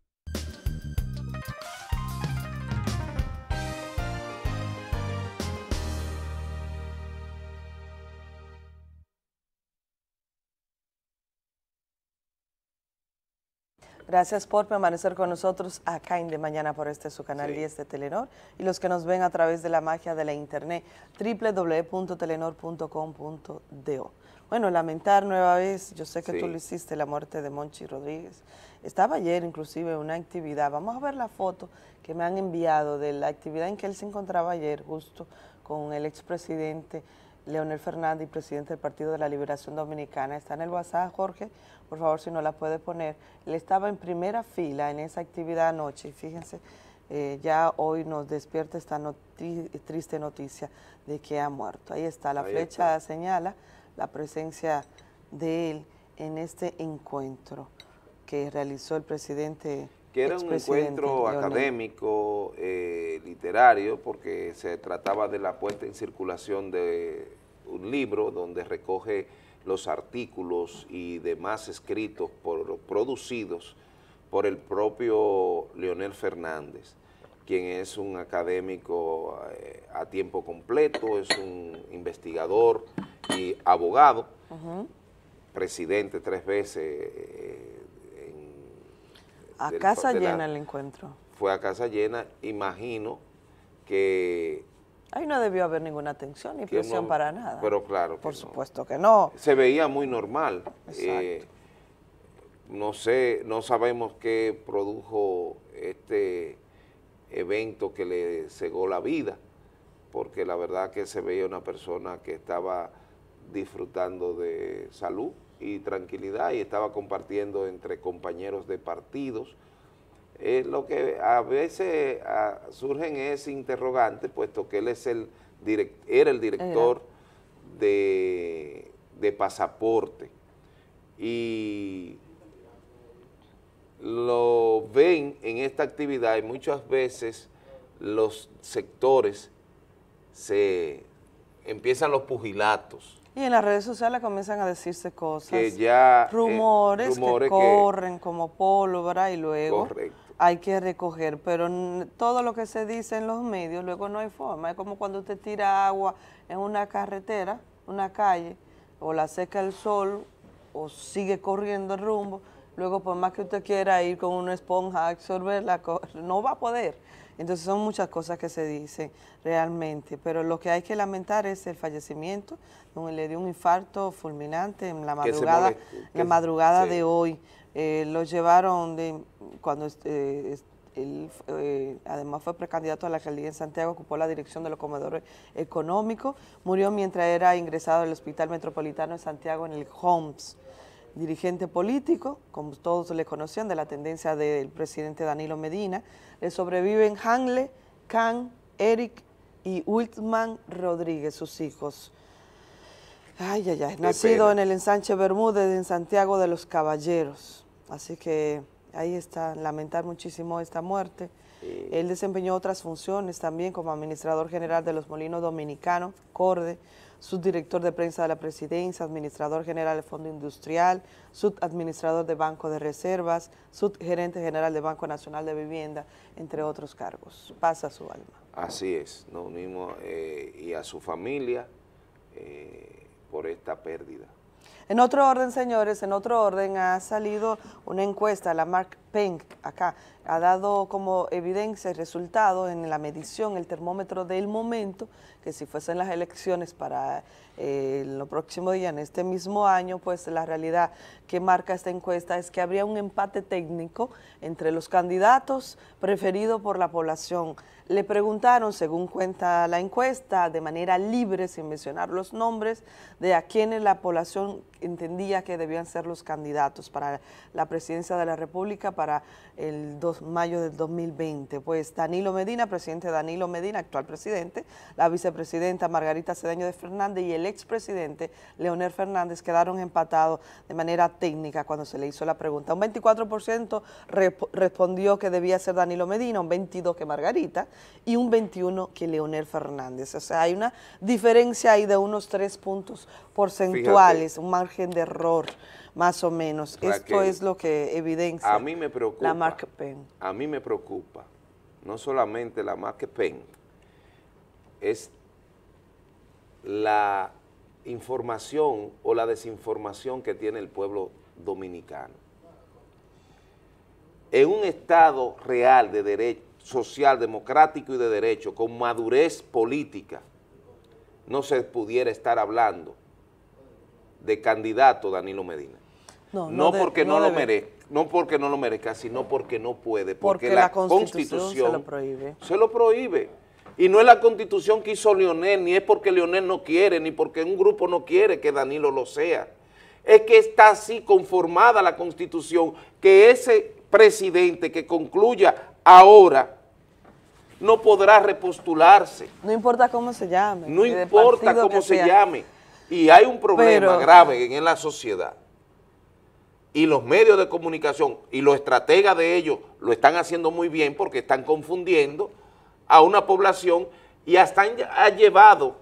Gracias por permanecer con nosotros acá en De Mañana por este su canal 10 de Telenor y los que nos ven a través de la magia de la internet www.telenor.com.do. Bueno, lamentar nueva vez, yo sé que tú Sí. lo hiciste, la muerte de Monchi Rodríguez. Estaba ayer inclusive en una actividad, vamos a ver la foto que me han enviado de la actividad en que él se encontraba ayer justo con el expresidente Leonel Fernández presidente del Partido de la Liberación Dominicana. Está en el WhatsApp, Jorge, por favor, si no la puede poner. Él estaba en primera fila en esa actividad anoche y fíjense, eh, ya hoy nos despierta esta noti- triste noticia de que ha muerto. Ahí está, la Ahí flecha señala la presencia de él en este encuentro que realizó el presidente. Que era un encuentro académico, eh, literario, porque se trataba de la puesta en circulación de un libro donde recoge los artículos y demás escritos por, producidos por el propio Leonel Fernández, quien es un académico eh, a tiempo completo, es un investigador y abogado, presidente tres veces eh, A del- casa la- llena el encuentro. fue a casa llena, imagino que... Ahí no debió haber ninguna tensión ni presión para nada. Pero claro que Por no. supuesto que no. Se veía muy normal. Eh, no sé, no sabemos qué produjo este evento que le cegó la vida, porque la verdad que se veía una persona que estaba disfrutando de salud y tranquilidad y estaba compartiendo entre compañeros de partidos. Eh, lo que a veces ah, surgen es interrogante, puesto que él es el direc- era el director de, de pasaporte. Y lo ven en esta actividad y muchas veces los sectores se empiezan los pugilatos Y en las redes sociales comienzan a decirse cosas, que ya eh, rumores, que corren como pólvora y luego Correcto. hay que recoger, pero todo lo que se dice en los medios luego no hay forma, es como cuando usted tira agua en una carretera, una calle, o la seca el sol, o sigue corriendo el rumbo, luego por más que usted quiera ir con una esponja a absorberla, [LAUGHS] no va a poder. Entonces son muchas cosas que se dicen realmente, pero lo que hay que lamentar es el fallecimiento, donde le dio un infarto fulminante en la madrugada, la madrugada sí. de hoy. Eh, lo llevaron de cuando eh, él eh, además fue precandidato a la alcaldía en Santiago, ocupó la dirección de los comedores económicos, murió mientras era ingresado al Hospital Metropolitano de Santiago en el Homs dirigente político, como todos le conocían, de la tendencia del presidente Danilo Medina. Le sobreviven Hanle, Can, Eric y Wiltman Rodríguez, sus hijos. Ay, ay, ay. Nacido pena. en el ensanche Bermúdez, en Santiago de los Caballeros. Así que ahí está, lamentar muchísimo esta muerte. Él desempeñó otras funciones también como administrador general de los Molinos Dominicanos, CORDE, subdirector de prensa de la presidencia, administrador general del Fondo Industrial, subadministrador de Banco de Reservas, subgerente general de Banco Nacional de Vivienda, entre otros cargos. Pasa su alma. Así es, nos unimos eh, y a su familia eh, por esta pérdida. En otro orden, señores, en otro orden ha salido una encuesta, la Mark Penk, acá, ha dado como evidencia y resultado en la medición, el termómetro del momento, que si fuesen las elecciones para eh, lo próximo día, en este mismo año, pues la realidad que marca esta encuesta es que habría un empate técnico entre los candidatos preferidos por la población. Le preguntaron, según cuenta la encuesta, de manera libre, sin mencionar los nombres, de a quienes la población entendía que debían ser los candidatos para la presidencia de la República para el 2 mayo del 2020. Pues Danilo Medina, presidente Danilo Medina, actual presidente, la vicepresidenta Margarita Cedeño de Fernández y el expresidente Leonel Fernández quedaron empatados de manera técnica cuando se le hizo la pregunta. Un 24% rep- respondió que debía ser Danilo Medina, un 22% que Margarita y un 21% que Leonel Fernández. O sea, hay una diferencia ahí de unos tres puntos porcentuales, un margen de error más o menos. Esto es lo que evidencia A mí me preocupa. la Mark Penn. A mí me preocupa, no solamente la Mark Penn, es la información o la desinformación que tiene el pueblo dominicano. En un Estado real de derecho, social, democrático y de derecho, con madurez política, no se pudiera estar hablando de candidato Danilo Medina. No, No, porque no, lo merezca, no porque no lo merezca, sino porque no puede, porque, Porque la Constitución se lo prohíbe. se lo prohíbe. Y no es la Constitución que hizo Leonel, ni es porque Leonel no quiere, ni porque un grupo no quiere que Danilo lo sea. Es que está así conformada la Constitución, que ese presidente que concluya ahora no podrá repostularse. No importa cómo se llame. No importa cómo se sea. llame. Y hay un problema Pero- grave en la sociedad. Y los medios de comunicación y los estrategas de ellos lo están haciendo muy bien porque están confundiendo a una población y hasta han- ha llevado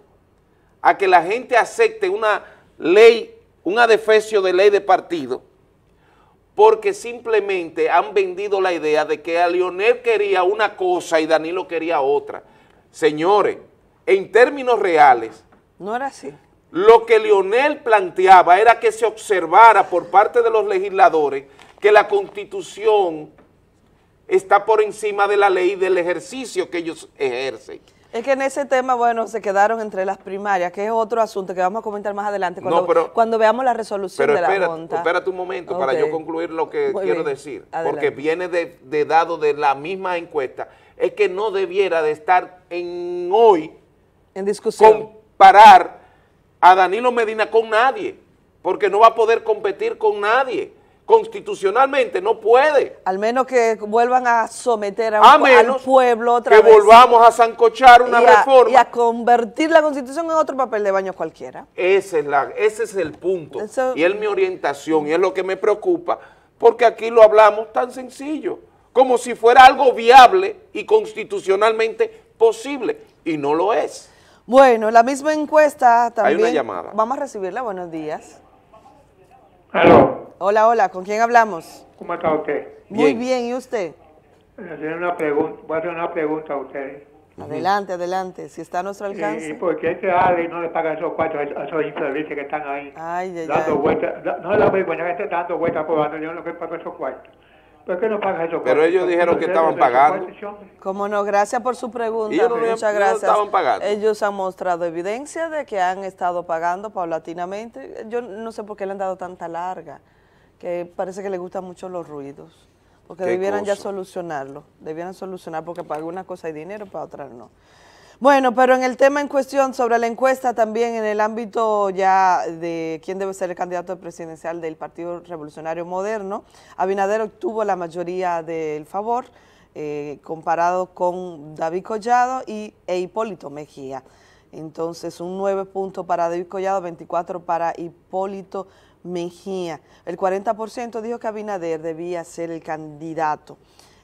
a que la gente acepte una ley, un adefesio de ley de partido, porque simplemente han vendido la idea de que a Leonel quería una cosa y Danilo quería otra. Señores, en términos reales, No era así. Lo que Leonel planteaba era que se observara por parte de los legisladores que la Constitución está por encima de la ley del ejercicio que ellos ejercen. Es que en ese tema, bueno, se quedaron entre las primarias, que es otro asunto que vamos a comentar más adelante cuando, No, pero- cuando veamos la resolución Pero de la espérate, Junta. espérate un momento para yo concluir lo que Muy quiero bien. decir, Adelante. porque viene de, de dado de la misma encuesta, es que no debiera de estar en hoy en discusión comparar a Danilo Medina con nadie, porque no va a poder competir con nadie. Constitucionalmente no puede. Al menos que vuelvan a someter a A un- al pueblo otra que vez. volvamos a zancochar una y a, reforma. Y a convertir la Constitución en otro papel de baño cualquiera. Ese es, la, ese es el punto. Eso- y es mi orientación y es lo que me preocupa, porque aquí lo hablamos tan sencillo, como si fuera algo viable y constitucionalmente posible, y no lo es. Bueno, la misma encuesta también. una llamada. Vamos a recibirla. Buenos días. Aló, Hola, hola. ¿Con quién hablamos? ¿cómo está usted? Muy bien. ¿Y usted? Voy a hacer una pregunta, voy a hacer una pregunta a ustedes. Adelante, adelante. Si está a nuestro ¿Y, alcance. y por qué este Ale no le paga esos cuatro esos infelices que están ahí Ay, ay, dando vueltas? No es la vergüenza que estén dando vueltas por yo no le pago esos cuartos. ¿Por qué no pagan esos Pero ellos dijeron que estaban pagando. Como no, gracias por su pregunta. Ellos no- Muchas no gracias. estaban pagando. Ellos han mostrado evidencia de que han estado pagando paulatinamente. Yo no sé por qué le han dado tanta larga, que parece que le gustan mucho los ruidos. Porque debieran ya solucionarlo. Debieran solucionar porque para alguna cosa hay dinero, para otras no. Bueno, pero en el tema en cuestión sobre la encuesta también en el ámbito ya de quién debe ser el candidato presidencial del Partido Revolucionario Moderno, Abinader obtuvo la mayoría del favor eh, comparado con David Collado y, e Hipólito Mejía. Entonces, un 9 puntos para David Collado, 24 para Hipólito Mejía. El 40% dijo que Abinader debía ser el candidato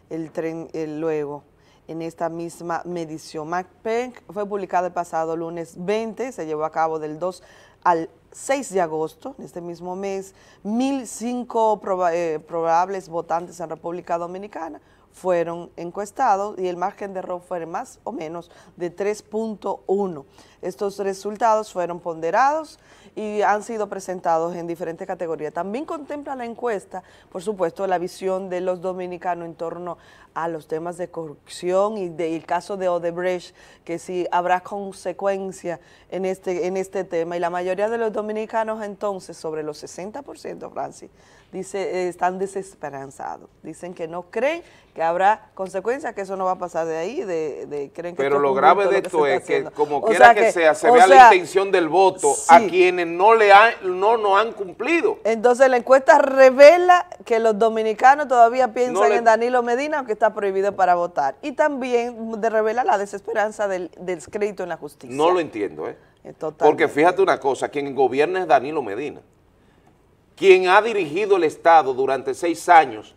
el tren, el luego en esta misma medición. MacPenk fue publicado el pasado lunes 20, se llevó a cabo del 2 al 6 de agosto, en este mismo mes, 1.005 proba- eh, probables votantes en República Dominicana fueron encuestados y el margen de error fue más o menos de 3.1. Estos resultados fueron ponderados y han sido presentados en diferentes categorías. También contempla la encuesta, por supuesto, la visión de los dominicanos en torno a los temas de corrupción y del caso de Odebrecht, que si habrá consecuencia en este, en este tema. Y la mayoría de los dominicanos entonces, sobre los 60%, Francis, dice, eh, están desesperanzados. Dicen que no creen que habrá consecuencias, que eso no va a pasar de ahí, de, de- creen que Pero lo grave de lo que esto es que, como O quiera sea que, sea, se o vea sea, la intención del voto a quienes no le han, no, no han cumplido. Entonces la encuesta revela que los dominicanos todavía piensan No le- en Danilo Medina, aunque está prohibido para votar. Y también de- revela la desesperanza del descrédito en la justicia. No lo entiendo, ¿eh? Totalmente. Porque fíjate una cosa, quien gobierna es Danilo Medina, quien ha dirigido el Estado durante seis años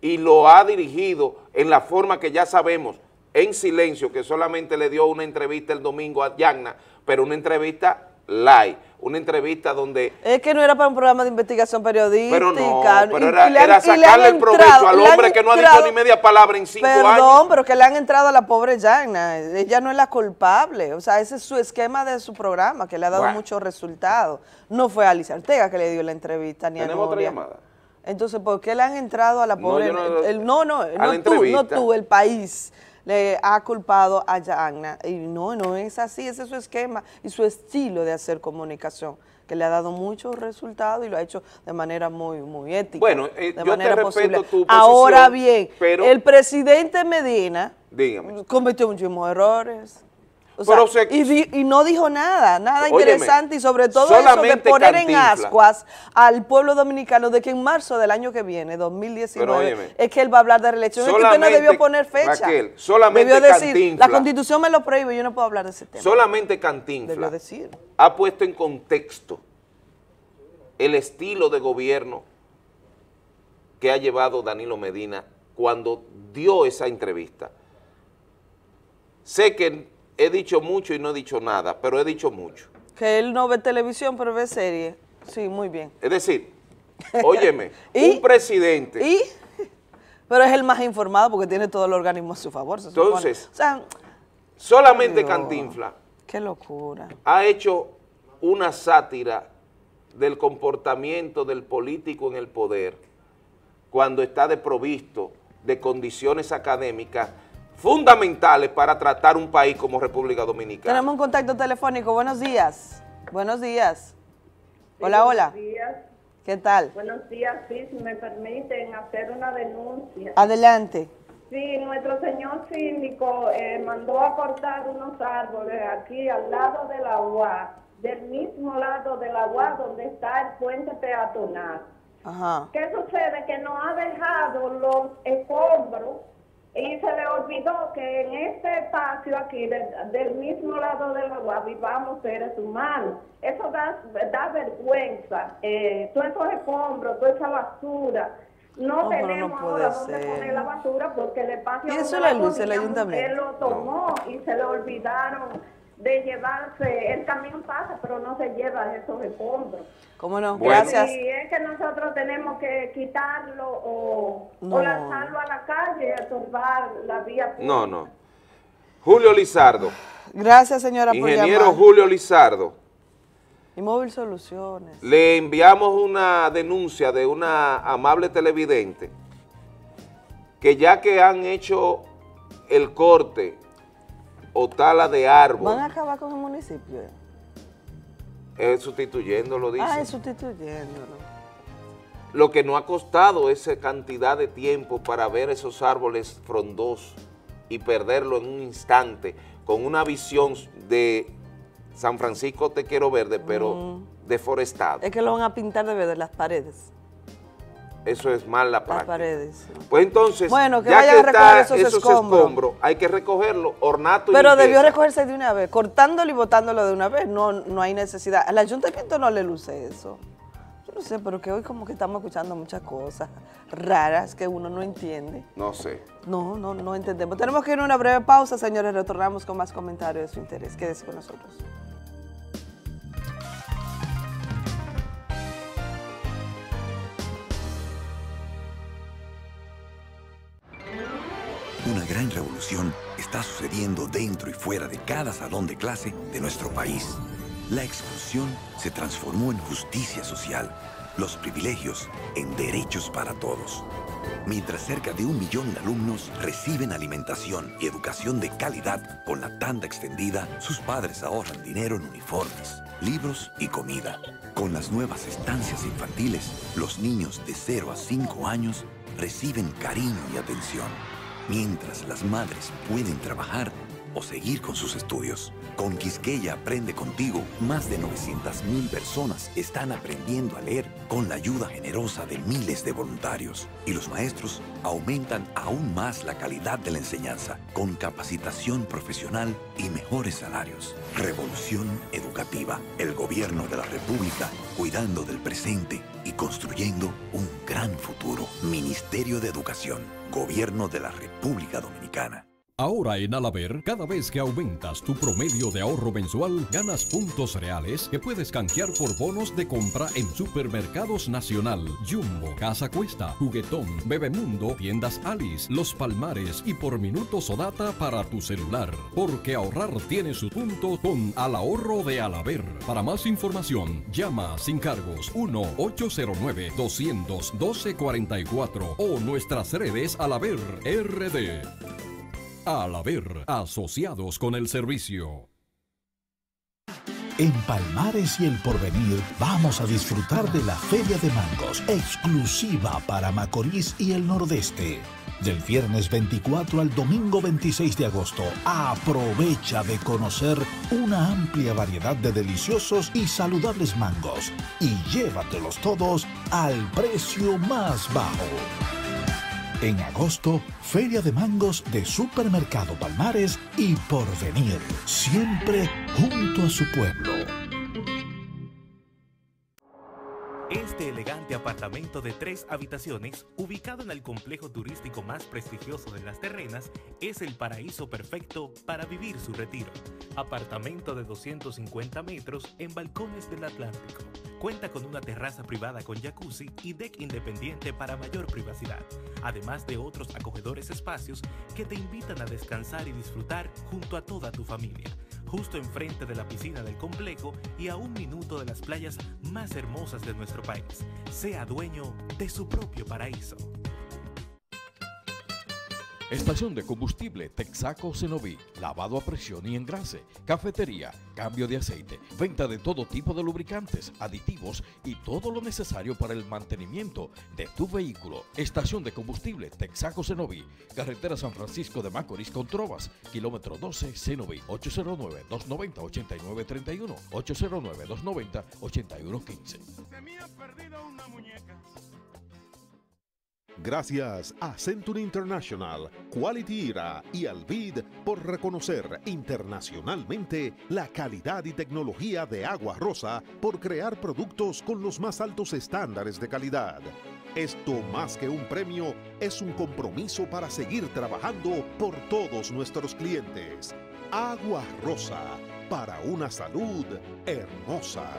y lo ha dirigido en la forma que ya sabemos, en silencio, que solamente le dio una entrevista el domingo a Yagna, pero una entrevista live, una entrevista donde... Es que no era para un programa de investigación periodística. Pero no, pero y- era, y han- sacarle el provecho entrado- al hombre que no ha dicho ni media palabra en cinco Perdón, años. pero que le han entrado a la pobre Yagna. Ella no es la culpable. O sea, ese es su esquema de su programa, que le ha dado Bueno. muchos resultados. No fue a Alicia Ortega que le dio la entrevista, ni a ¿Tenemos otra Nuria. llamada? Entonces, ¿por qué le han entrado a la No, pobre? yo no- el- no, no, a la no tú, no tú, el país le ha culpado a Yagna. Y no, no es así, ese es su esquema y su estilo de hacer comunicación, que le ha dado muchos resultados y lo ha hecho de manera muy, muy ética. Bueno, eh, de yo te manera respeto posible. tu posición, Ahora bien, pero- el presidente Medina Dígame. cometió muchísimos errores. O sea, Pero se- y, no dijo nada, nada Óyeme, interesante y sobre todo eso de poner en ascuas al pueblo dominicano de que en marzo del año que viene, Pero 2019, óyeme, es que él va a hablar de reelección. Es que usted no debió poner fecha. Raquel, solamente debió decir, la constitución me lo prohíbe, yo no puedo hablar de ese tema. Solamente Debió Cantinflas decir. ha puesto en contexto el estilo de gobierno que ha llevado Danilo Medina cuando dio esa entrevista. Sé que he dicho mucho y no he dicho nada, pero he dicho mucho. Que él no ve televisión, pero ve serie. Sí, muy bien. Es decir, [LAUGHS] óyeme, [LAUGHS] ¿Y? un presidente... ¿Y? [LAUGHS] Pero es el más informado porque tiene todo el organismo a su favor. se. Entonces, o sea, solamente Dios. Cantinflas qué locura. ha hecho una sátira del comportamiento del político en el poder cuando está desprovisto de condiciones académicas fundamentales para tratar un país como República Dominicana. Tenemos un contacto telefónico. Buenos días. Buenos días. Hola, hola. Buenos días. ¿Qué tal? Buenos días, sí, si me permiten hacer una denuncia. Adelante. Sí, nuestro señor síndico eh, mandó a cortar unos árboles aquí al lado de la UAS, del mismo lado de la UAS donde está el puente peatonal. Ajá. ¿Qué sucede? Que no ha dejado los escombros y se le olvidó que en este espacio aquí, del, del mismo lado del agua, vivamos seres humanos. Eso da, da vergüenza. Eh, todos esos escombros, toda esa basura. No, No, no tenemos puede ahora dónde poner la basura porque el espacio ¿Y eso la luce el ayuntamiento? Él lo tomó y se le olvidaron de llevarse. El camión pasa, pero no se lleva esos escombros. ¿Cómo no? Bueno. Gracias. Y es que nosotros tenemos que quitarlo o, No. o lanzarlo a la calle y estorbar la vía pública. No, no. Julio Lizardo, Gracias, señora, ingeniero. Julio Lizardo, Y Móvil Soluciones. le enviamos una denuncia de una amable televidente que ya que han hecho el corte o tala de árbol, ¿Van a acabar con el municipio? es sustituyéndolo, dice. Ah, es sustituyéndolo. Lo que no ha costado esa cantidad de tiempo para ver esos árboles frondosos y perderlo en un instante con una visión de San Francisco te quiero verde, pero Mm. deforestado. Es que lo van a pintar de verde las paredes. Eso es mal la Las paredes. Pues entonces, Bueno, que ya vayan que a recoger está esos escombros. escombros, hay que recogerlo, ornato y Pero debió recogerse de una vez, cortándolo y botándolo de una vez. No, no hay necesidad. Al ayuntamiento no le luce eso. Yo no sé, pero que hoy como que estamos escuchando muchas cosas raras que uno no entiende. No sé. No, no, no entendemos. Tenemos que ir a una breve pausa, señores. Retornamos con más comentarios de su interés. Quédese con nosotros. Una gran revolución está sucediendo dentro y fuera de cada salón de clase de nuestro país. La exclusión se transformó en justicia social, los privilegios en derechos para todos. Mientras cerca de un millón de alumnos reciben alimentación y educación de calidad con la tanda extendida, sus padres ahorran dinero en uniformes, libros y comida. Con las nuevas estancias infantiles, los niños de 0 a 5 años reciben cariño y atención mientras las madres pueden trabajar o seguir con sus estudios. Con Quisqueya Aprende Contigo, más de 900.000 personas están aprendiendo a leer con la ayuda generosa de miles de voluntarios. Y los maestros aumentan aún más la calidad de la enseñanza con capacitación profesional y mejores salarios. Revolución Educativa. El gobierno de la República cuidando del presente y construyendo un gran futuro. Ministerio de Educación. Gobierno de la República Dominicana. Ahora en Alaber, cada vez que aumentas tu promedio de ahorro mensual, ganas puntos reales que puedes canjear por bonos de compra en Supermercados Nacional, Jumbo, Casa Cuesta, Juguetón, Bebemundo, Tiendas Alice, Los Palmares y por minutos o data para tu celular. Porque ahorrar tiene su punto con Al Ahorro de Alaber. Para más información, llama sin cargos 1-809-200-1244 o nuestras redes Alaber RD. Al haber asociados con el servicio. En Palmares y el Porvenir vamos a disfrutar de la Feria de Mangos, exclusiva para Macorís y el Nordeste. Del viernes 24 al domingo 26 de agosto, aprovecha de conocer una amplia variedad de deliciosos y saludables mangos y llévatelos todos al precio más bajo. En agosto, Feria de Mangos de Supermercado Palmares y Porvenir, siempre junto a su pueblo. Elegante apartamento de tres habitaciones, ubicado en el complejo turístico más prestigioso de las terrenas, es el paraíso perfecto para vivir su retiro. Apartamento de 250 metros en balcones del Atlántico. Cuenta con una terraza privada con jacuzzi y deck independiente para mayor privacidad, además de otros acogedores espacios que te invitan a descansar y disfrutar junto a toda tu familia justo enfrente de la piscina del complejo y a un minuto de las playas más hermosas de nuestro país. Sea dueño de su propio paraíso. Estación de combustible Texaco Cenoví, lavado a presión y engrase, cafetería, cambio de aceite, venta de todo tipo de lubricantes, aditivos y todo lo necesario para el mantenimiento de tu vehículo. Estación de combustible Texaco Cenoví, carretera San Francisco de Macorís con Trovas, kilómetro 12 Cenoví, 809-290-8931, 809-290-8115. Gracias a Century International, Quality Era y Alvid por reconocer internacionalmente la calidad y tecnología de Agua Rosa por crear productos con los más altos estándares de calidad. Esto más que un premio es un compromiso para seguir trabajando por todos nuestros clientes. Agua Rosa, para una salud hermosa.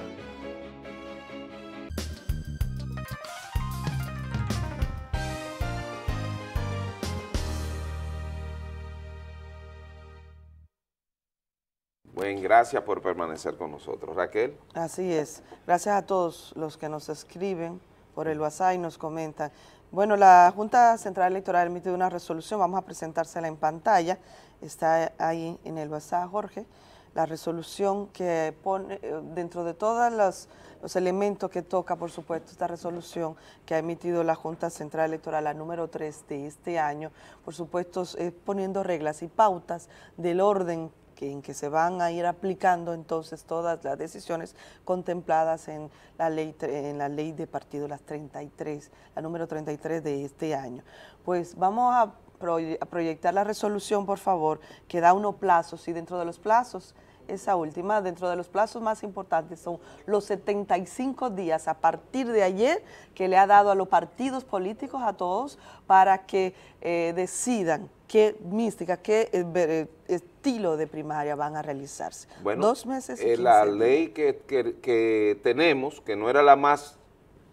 Buen, gracias por permanecer con nosotros. Raquel. Así es. Gracias a todos los que nos escriben por el WhatsApp y nos comentan. Bueno, la Junta Central Electoral ha emitido una resolución, vamos a presentársela en pantalla, está ahí en el WhatsApp, Jorge, la resolución que pone eh, dentro de todos los, los elementos que toca, por supuesto, esta resolución que ha emitido la Junta Central Electoral, la número 3 de este año, por supuesto, eh, poniendo reglas y pautas del orden que, en que se van a ir aplicando entonces todas las decisiones contempladas en la ley en la ley de partido, las 33, la número 33 de este año. Pues vamos a, a proyectar la resolución, por favor, que da unos plazos y dentro de los plazos esa última, dentro de los plazos más importantes son los 75 días a partir de ayer que le ha dado a los partidos políticos, a todos, para que eh, decidan qué mística, qué eh, eh, estilo de primaria van a realizarse. Bueno, Dos meses y eh, 15 la días. ley que, que- que tenemos, que no era la más,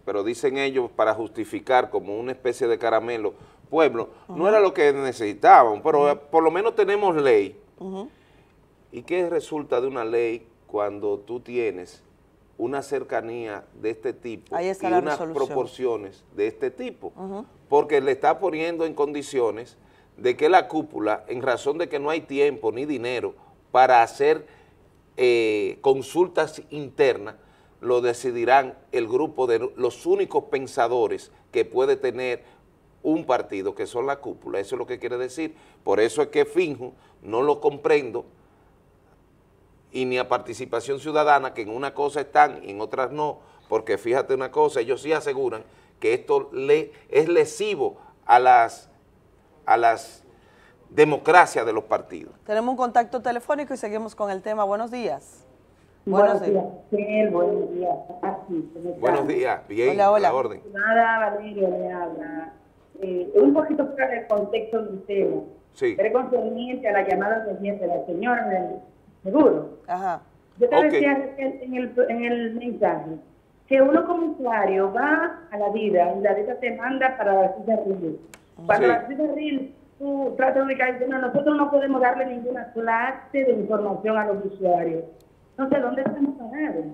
pero dicen ellos para justificar como una especie de caramelo, pueblo, no era lo que necesitaban, pero por lo menos tenemos ley. ¿Y qué resulta de una ley cuando tú tienes una cercanía de este tipo y unas resolución. proporciones de este tipo? Porque le está poniendo en condiciones de que la cúpula, en razón de que no hay tiempo ni dinero para hacer eh, consultas internas, lo decidirán el grupo de los únicos pensadores que puede tener un partido, que son la cúpula. Eso es lo que quiere decir. Por eso es que finjo, no lo comprendo, y ni a participación ciudadana, que en una cosa están y en otras no, porque fíjate una cosa, ellos sí aseguran que esto le, es lesivo a las, a las democracias de los partidos. Tenemos un contacto telefónico y seguimos con el tema. Buenos días. Buenos días, Raquel, buenos días. Así. Buenos días, bien, Hola, hola. a la orden. Nada, Valerio le habla. Eh, un poquito fuera del contexto del tema, Sí. pero concerniente a la llamada de la señora seguro. Ajá. Yo te decía en el, en el mensaje que uno como usuario va a la vida y la vida te manda para la cita RIL. Cuando Sí. la cita RIL tú tratas de ubicar no, nosotros no podemos darle ninguna clase de información a los usuarios. Entonces, ¿dónde estamos parados?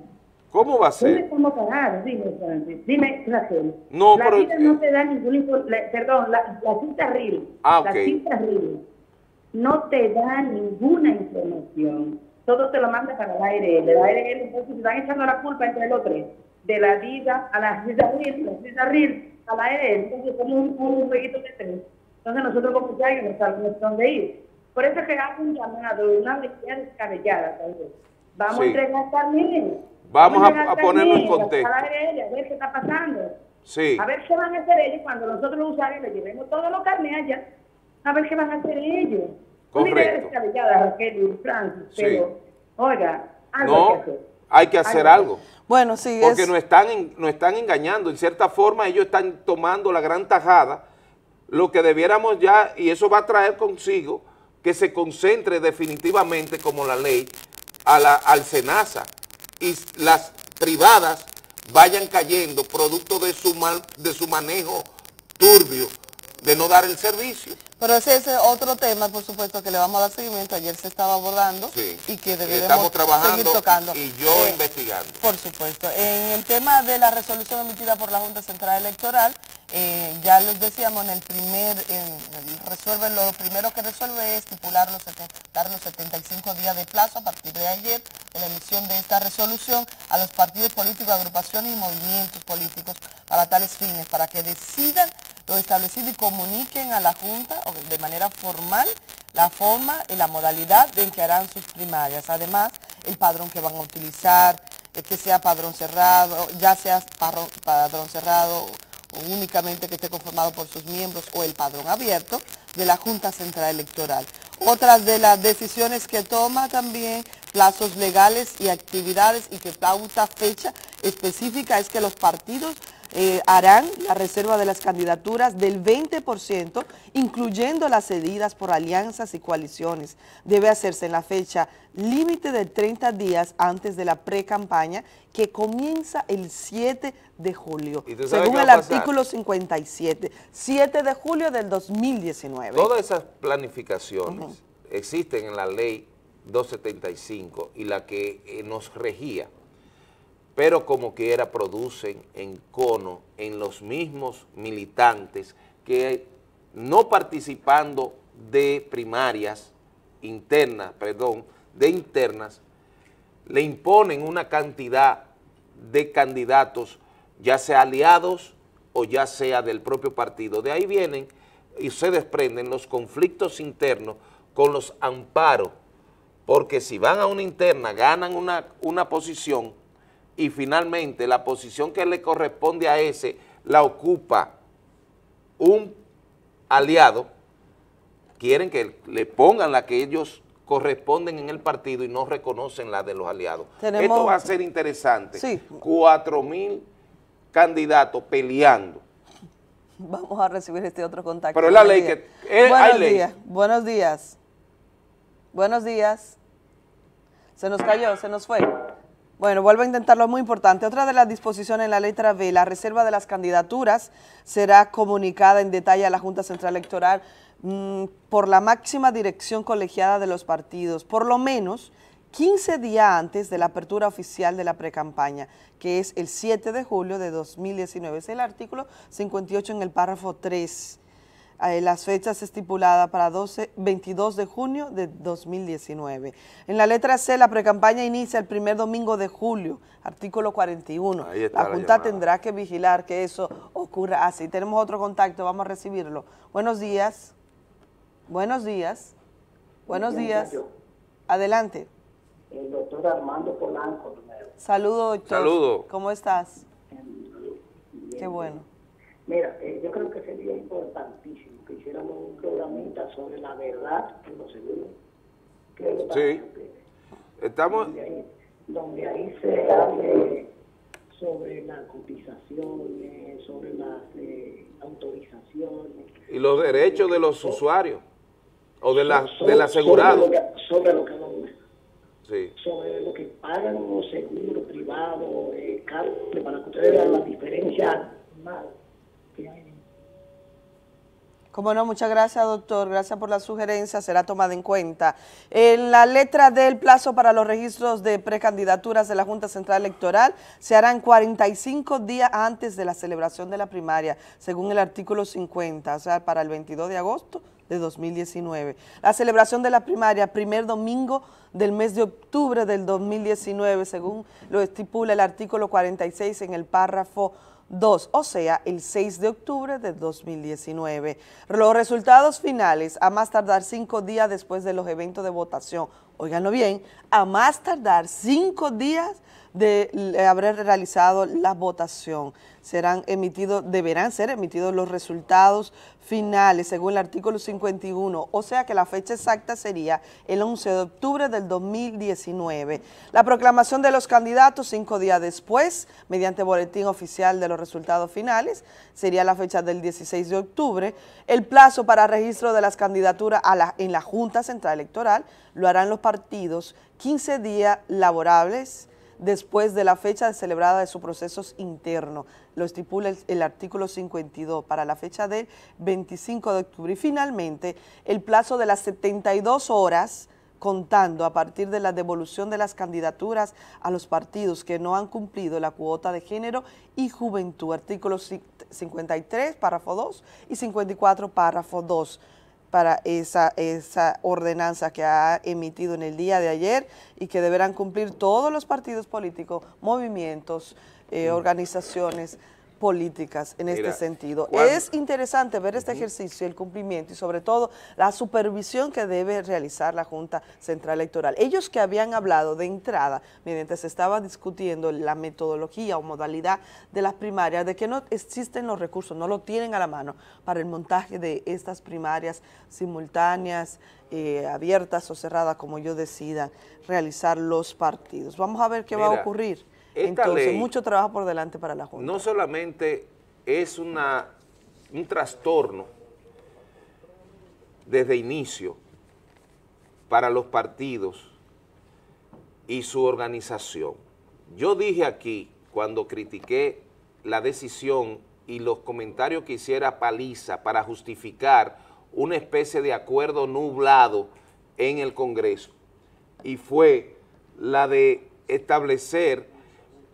¿Cómo va a ¿Dónde ser? estamos parados? Dime, Francis. Dime, Raquel. No, la pero- vida no te da ninguna información. Perdón, la, la cita RIL. Ah, La ok. cita RIL no te da ninguna información. Todo te lo manda para la ARL. La ARL, entonces, están echando la culpa entre los tres. De la vida a la cita RIL, a la ARL. Entonces, como un, un jueguito de tres. Entonces, nosotros como usuarios no sabemos dónde ir. Por eso es que hago un llamado, una medida descabellada, tal vez. Vamos Sí. a entregar carnet. Vamos a- a ponerlo en contexto. a la ARL, a ver qué está pasando. Sí. A ver qué van a hacer ellos cuando nosotros los usuarios les llevemos todos los carnes allá. A ver qué van a hacer ellos. Una idea Correcto. descabellada, Raquel y Francis, Sí. pero, oiga, algo No, hay que hacer. hay que hacer algo. Bueno, sí, Porque es... nos están, nos están engañando. En cierta forma, ellos están tomando la gran tajada. Lo que debiéramos ya, y eso va a traer consigo, que se concentre definitivamente, como la ley, a la, al SENASA. Y las privadas vayan cayendo producto de su, mal, de su manejo turbio, de no dar el servicio. Pero ese es otro tema, por supuesto, que le vamos a dar seguimiento. Ayer se estaba abordando Sí. y que trabajando seguir tocando. y yo Eh, investigando. Por supuesto. En el tema de la resolución emitida por la Junta Central Electoral, eh, ya les decíamos en el primer, en el resuelve, lo primero que resuelve es estipular los, dar los 75 días de plazo a partir de ayer de la emisión de esta resolución a los partidos políticos, agrupaciones y movimientos políticos para tales fines, para que decidan lo establecido y comuniquen a la Junta de manera formal la forma y la modalidad en que harán sus primarias. Además, el padrón que van a utilizar, eh, que sea padrón cerrado, ya sea padrón cerrado únicamente que esté conformado por sus miembros o el padrón abierto de la Junta Central Electoral. Otras de las decisiones que toma también plazos legales y actividades y que pauta fecha específica es que los partidos eh, harán la reserva de las candidaturas del 20%, incluyendo las cedidas por alianzas y coaliciones. Debe hacerse en la fecha límite de 30 días antes de la pre-campaña que comienza el 7 de julio, ¿Y tú sabes según el artículo 57, 7 de julio del 2019. Todas esas planificaciones existen en la ley 275 y la que eh, nos regía. Pero como quiera producen en cono en los mismos militantes que no participando de primarias internas, perdón, de internas, le imponen una cantidad de candidatos, ya sea aliados o ya sea del propio partido. De ahí vienen y se desprenden los conflictos internos con los amparos, porque si van a una interna, ganan una, una posición y finalmente la posición que le corresponde a ese la ocupa un aliado, quieren que le pongan la que ellos corresponden en el partido y no reconocen la de los aliados. Esto va a ser interesante. Sí. Cuatro mil candidatos peleando. Vamos a recibir este otro contacto. Pero es la ley que... buenos hay ley. días, buenos días. Buenos días. Se nos cayó, se nos fue. Bueno, vuelvo a intentarlo, muy importante. Otra de las disposiciones en la letra B, la reserva de las candidaturas será comunicada en detalle a la Junta Central Electoral mm, por la máxima dirección colegiada de los partidos, por lo menos 15 días antes de la apertura oficial de la precampaña, que es el 7 de julio de 2019. Es el artículo 58 en el párrafo 3. Eh, las fechas estipuladas para 12, 22 de junio de 2019. En la letra C, la precampaña inicia el primer domingo de julio, artículo 41. Ahí está la Junta tendrá que vigilar que eso ocurra así. Tenemos otro contacto, vamos a recibirlo. Buenos días. Buenos días. Buenos días. Adelante. El doctor Armando Polanco primero. Saludo, doctor. Saludo. ¿Cómo estás? Qué bueno. Mira, eh, yo creo que sería importantísimo que hiciéramos un programita sobre la verdad en los seguros. ¿Qué es lo Sí. Estamos... Donde ahí, donde ahí se hable sobre las cotizaciones, sobre las eh, autorizaciones. Y los derechos de los usuarios o de la, sobre- del asegurado. Sobre lo que, sobre lo que no- Sí. sobre lo que pagan los seguros privados, eh, para que ustedes vean la diferencia mal que. Como no, muchas gracias, doctor. Gracias por la sugerencia, será tomada en cuenta. En la letra del plazo para los registros de precandidaturas de la Junta Central Electoral se harán 45 días antes de la celebración de la primaria, según el artículo 50, o sea, para el 22 de agosto de 2019. La celebración de la primaria, primer domingo del mes de octubre del 2019, según lo estipula el artículo 46 en el párrafo 2, o sea, el 6 de octubre de 2019. Los resultados finales, a más tardar cinco días después de los eventos de votación, óiganlo bien, a más tardar cinco días de haber realizado la votación, serán emitidos, deberán ser emitidos los resultados finales según el artículo 51, o sea que la fecha exacta sería el 11 de octubre del 2019. La proclamación de los candidatos cinco días después, mediante boletín oficial de los resultados finales, sería la fecha del 16 de octubre. El plazo para registro de las candidaturas a la- en la Junta Central Electoral lo harán los partidos 15 días laborables después de la fecha celebrada de sus procesos internos. Lo estipula el, el artículo 52 para la fecha del 25 de octubre. Y finalmente, el plazo de las 72 horas contando a partir de la devolución de las candidaturas a los partidos que no han cumplido la cuota de género y juventud, artículos 53, párrafo 2 y 54, párrafo 2 para esa, esa ordenanza que ha emitido en el día de ayer y que deberán cumplir todos los partidos políticos, movimientos, eh, organizaciones políticas en este sentido. Es interesante ver este ejercicio, el cumplimiento y sobre todo la supervisión que debe realizar la Junta Central Electoral. Ellos que habían hablado de entrada, mediante se estaba discutiendo la metodología o modalidad de las primarias, de que no existen los recursos, no lo tienen a la mano para el montaje de estas primarias simultáneas, eh, abiertas o cerradas, como yo decida realizar los partidos. Vamos a ver qué va a ocurrir. Esta Entonces, ley- mucho trabajo por delante para la Junta. no solamente es una, un trastorno desde inicio para los partidos y su organización. Yo dije aquí, cuando critiqué la decisión y los comentarios que hiciera Paliza para justificar una especie de acuerdo nublado en el Congreso, y fue la de establecer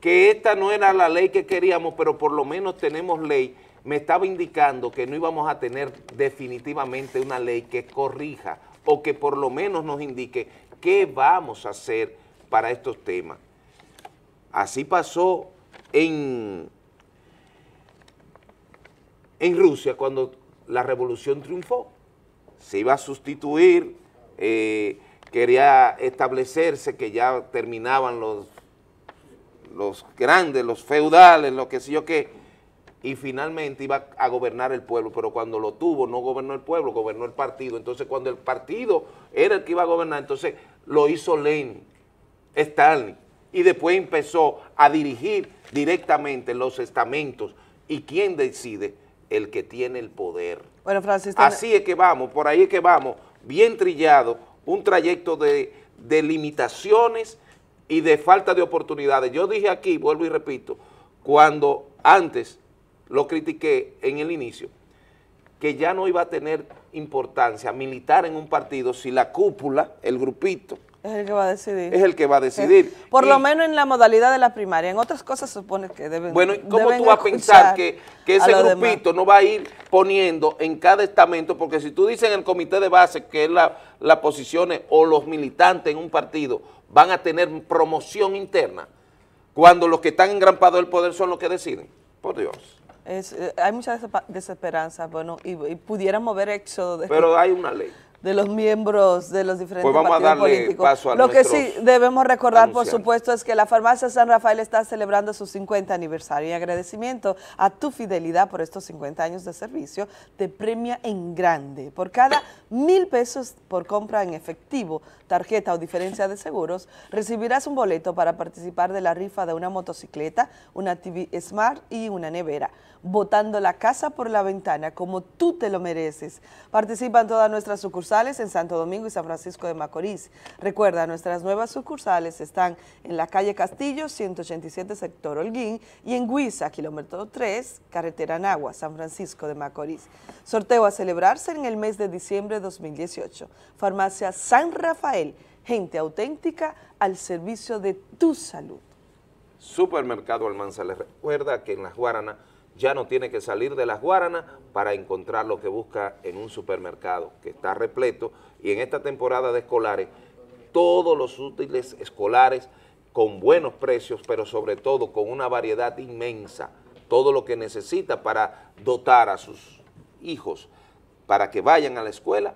que esta no era la ley que queríamos, pero por lo menos tenemos ley, me estaba indicando que no íbamos a tener definitivamente una ley que corrija o que por lo menos nos indique qué vamos a hacer para estos temas. Así pasó en, en Rusia cuando la revolución triunfó. Se iba a sustituir, eh, quería establecerse que ya terminaban los, los grandes, los feudales, lo que sé yo qué, y finalmente iba a gobernar el pueblo, pero cuando lo tuvo no gobernó el pueblo, gobernó el partido. Entonces cuando el partido era el que iba a gobernar, entonces lo hizo Lenin, Stalin, y después empezó a dirigir directamente los estamentos. ¿Y quién decide? El que tiene el poder. Bueno, Francis... Así es que vamos, por ahí es que vamos, bien trillado, un trayecto de, de limitaciones y de falta de oportunidades. Yo dije aquí, vuelvo y repito, cuando antes lo critiqué en el inicio, que ya no iba a tener importancia militar en un partido si la cúpula, el grupito, es el que va a decidir. Es el que va a decidir. Por lo menos en la modalidad de la primaria. En otras cosas se supone que deben Bueno, ¿cómo tú vas a pensar que, que ese grupito no va a ir poniendo en cada estamento? Porque si tú dices en el comité de base que es la, las posiciones o los militantes en un partido van a tener promoción interna, cuando los que están engrampados del poder son los que deciden. Por Dios. Es, eh, hay mucha desesperanza, bueno, y, y pudieran mover éxodo. De, Pero hay una ley de los miembros de los diferentes pues vamos partidos a darle políticos. Paso a Lo que sí debemos recordar, anunciantes. por supuesto, es que la farmacia San Rafael está celebrando su 50 aniversario y agradecimiento a tu fidelidad por estos 50 años de servicio, te premia en grande. Por cada mil pesos por compra en efectivo, tarjeta o diferencia de seguros, recibirás un boleto para participar de la rifa de una motocicleta, una TV Smart y una nevera, botando la casa por la ventana como tú te lo mereces. Participa en todas nuestras sucursales en Santo Domingo y San Francisco de Macorís. Recuerda, nuestras nuevas sucursales están en la calle Castillo, 187 sector Holguín, y en Huiza, kilómetro 3, carretera Nagua, San Francisco de Macorís. Sorteo a celebrarse en el mes de diciembre de 2018. Farmacia San Rafael, gente auténtica al servicio de tu salud. Supermercado Almanza les recuerda que en las Guaranas ya no tiene que salir de las Guaranas para encontrar lo que busca en un supermercado que está repleto y en esta temporada de escolares todos los útiles escolares con buenos precios, pero sobre todo con una variedad inmensa, todo lo que necesita para dotar a sus hijos para que vayan a la escuela,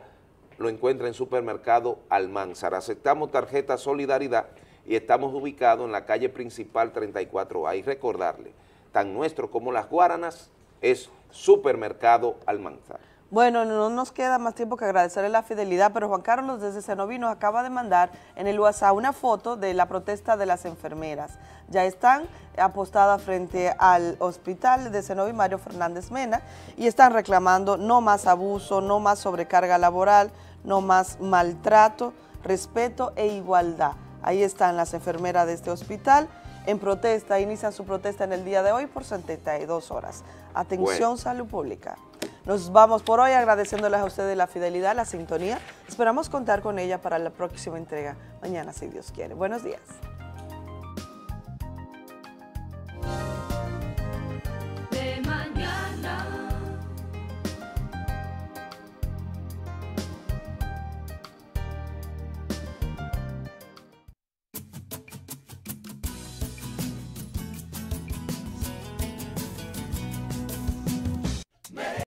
lo encuentra en Supermercado Almanzar. Aceptamos tarjeta Solidaridad y estamos ubicados en la calle principal 34A. Y recordarle, tan nuestro como las Guaranas, es Supermercado Almanzar. Bueno, no nos queda más tiempo que agradecerle la fidelidad, pero Juan Carlos desde Cenoví nos acaba de mandar en el WhatsApp una foto de la protesta de las enfermeras. Ya están apostadas frente al hospital de Cenoví Mario Fernández Mena y están reclamando no más abuso, no más sobrecarga laboral, no más maltrato, respeto e igualdad. Ahí están las enfermeras de este hospital en protesta, inician su protesta en el día de hoy por 72 horas. Atención, Bueno. salud pública. Nos vamos por hoy agradeciéndoles a ustedes la fidelidad, la sintonía. Esperamos contar con ella para la próxima entrega mañana, si Dios quiere. Buenos días.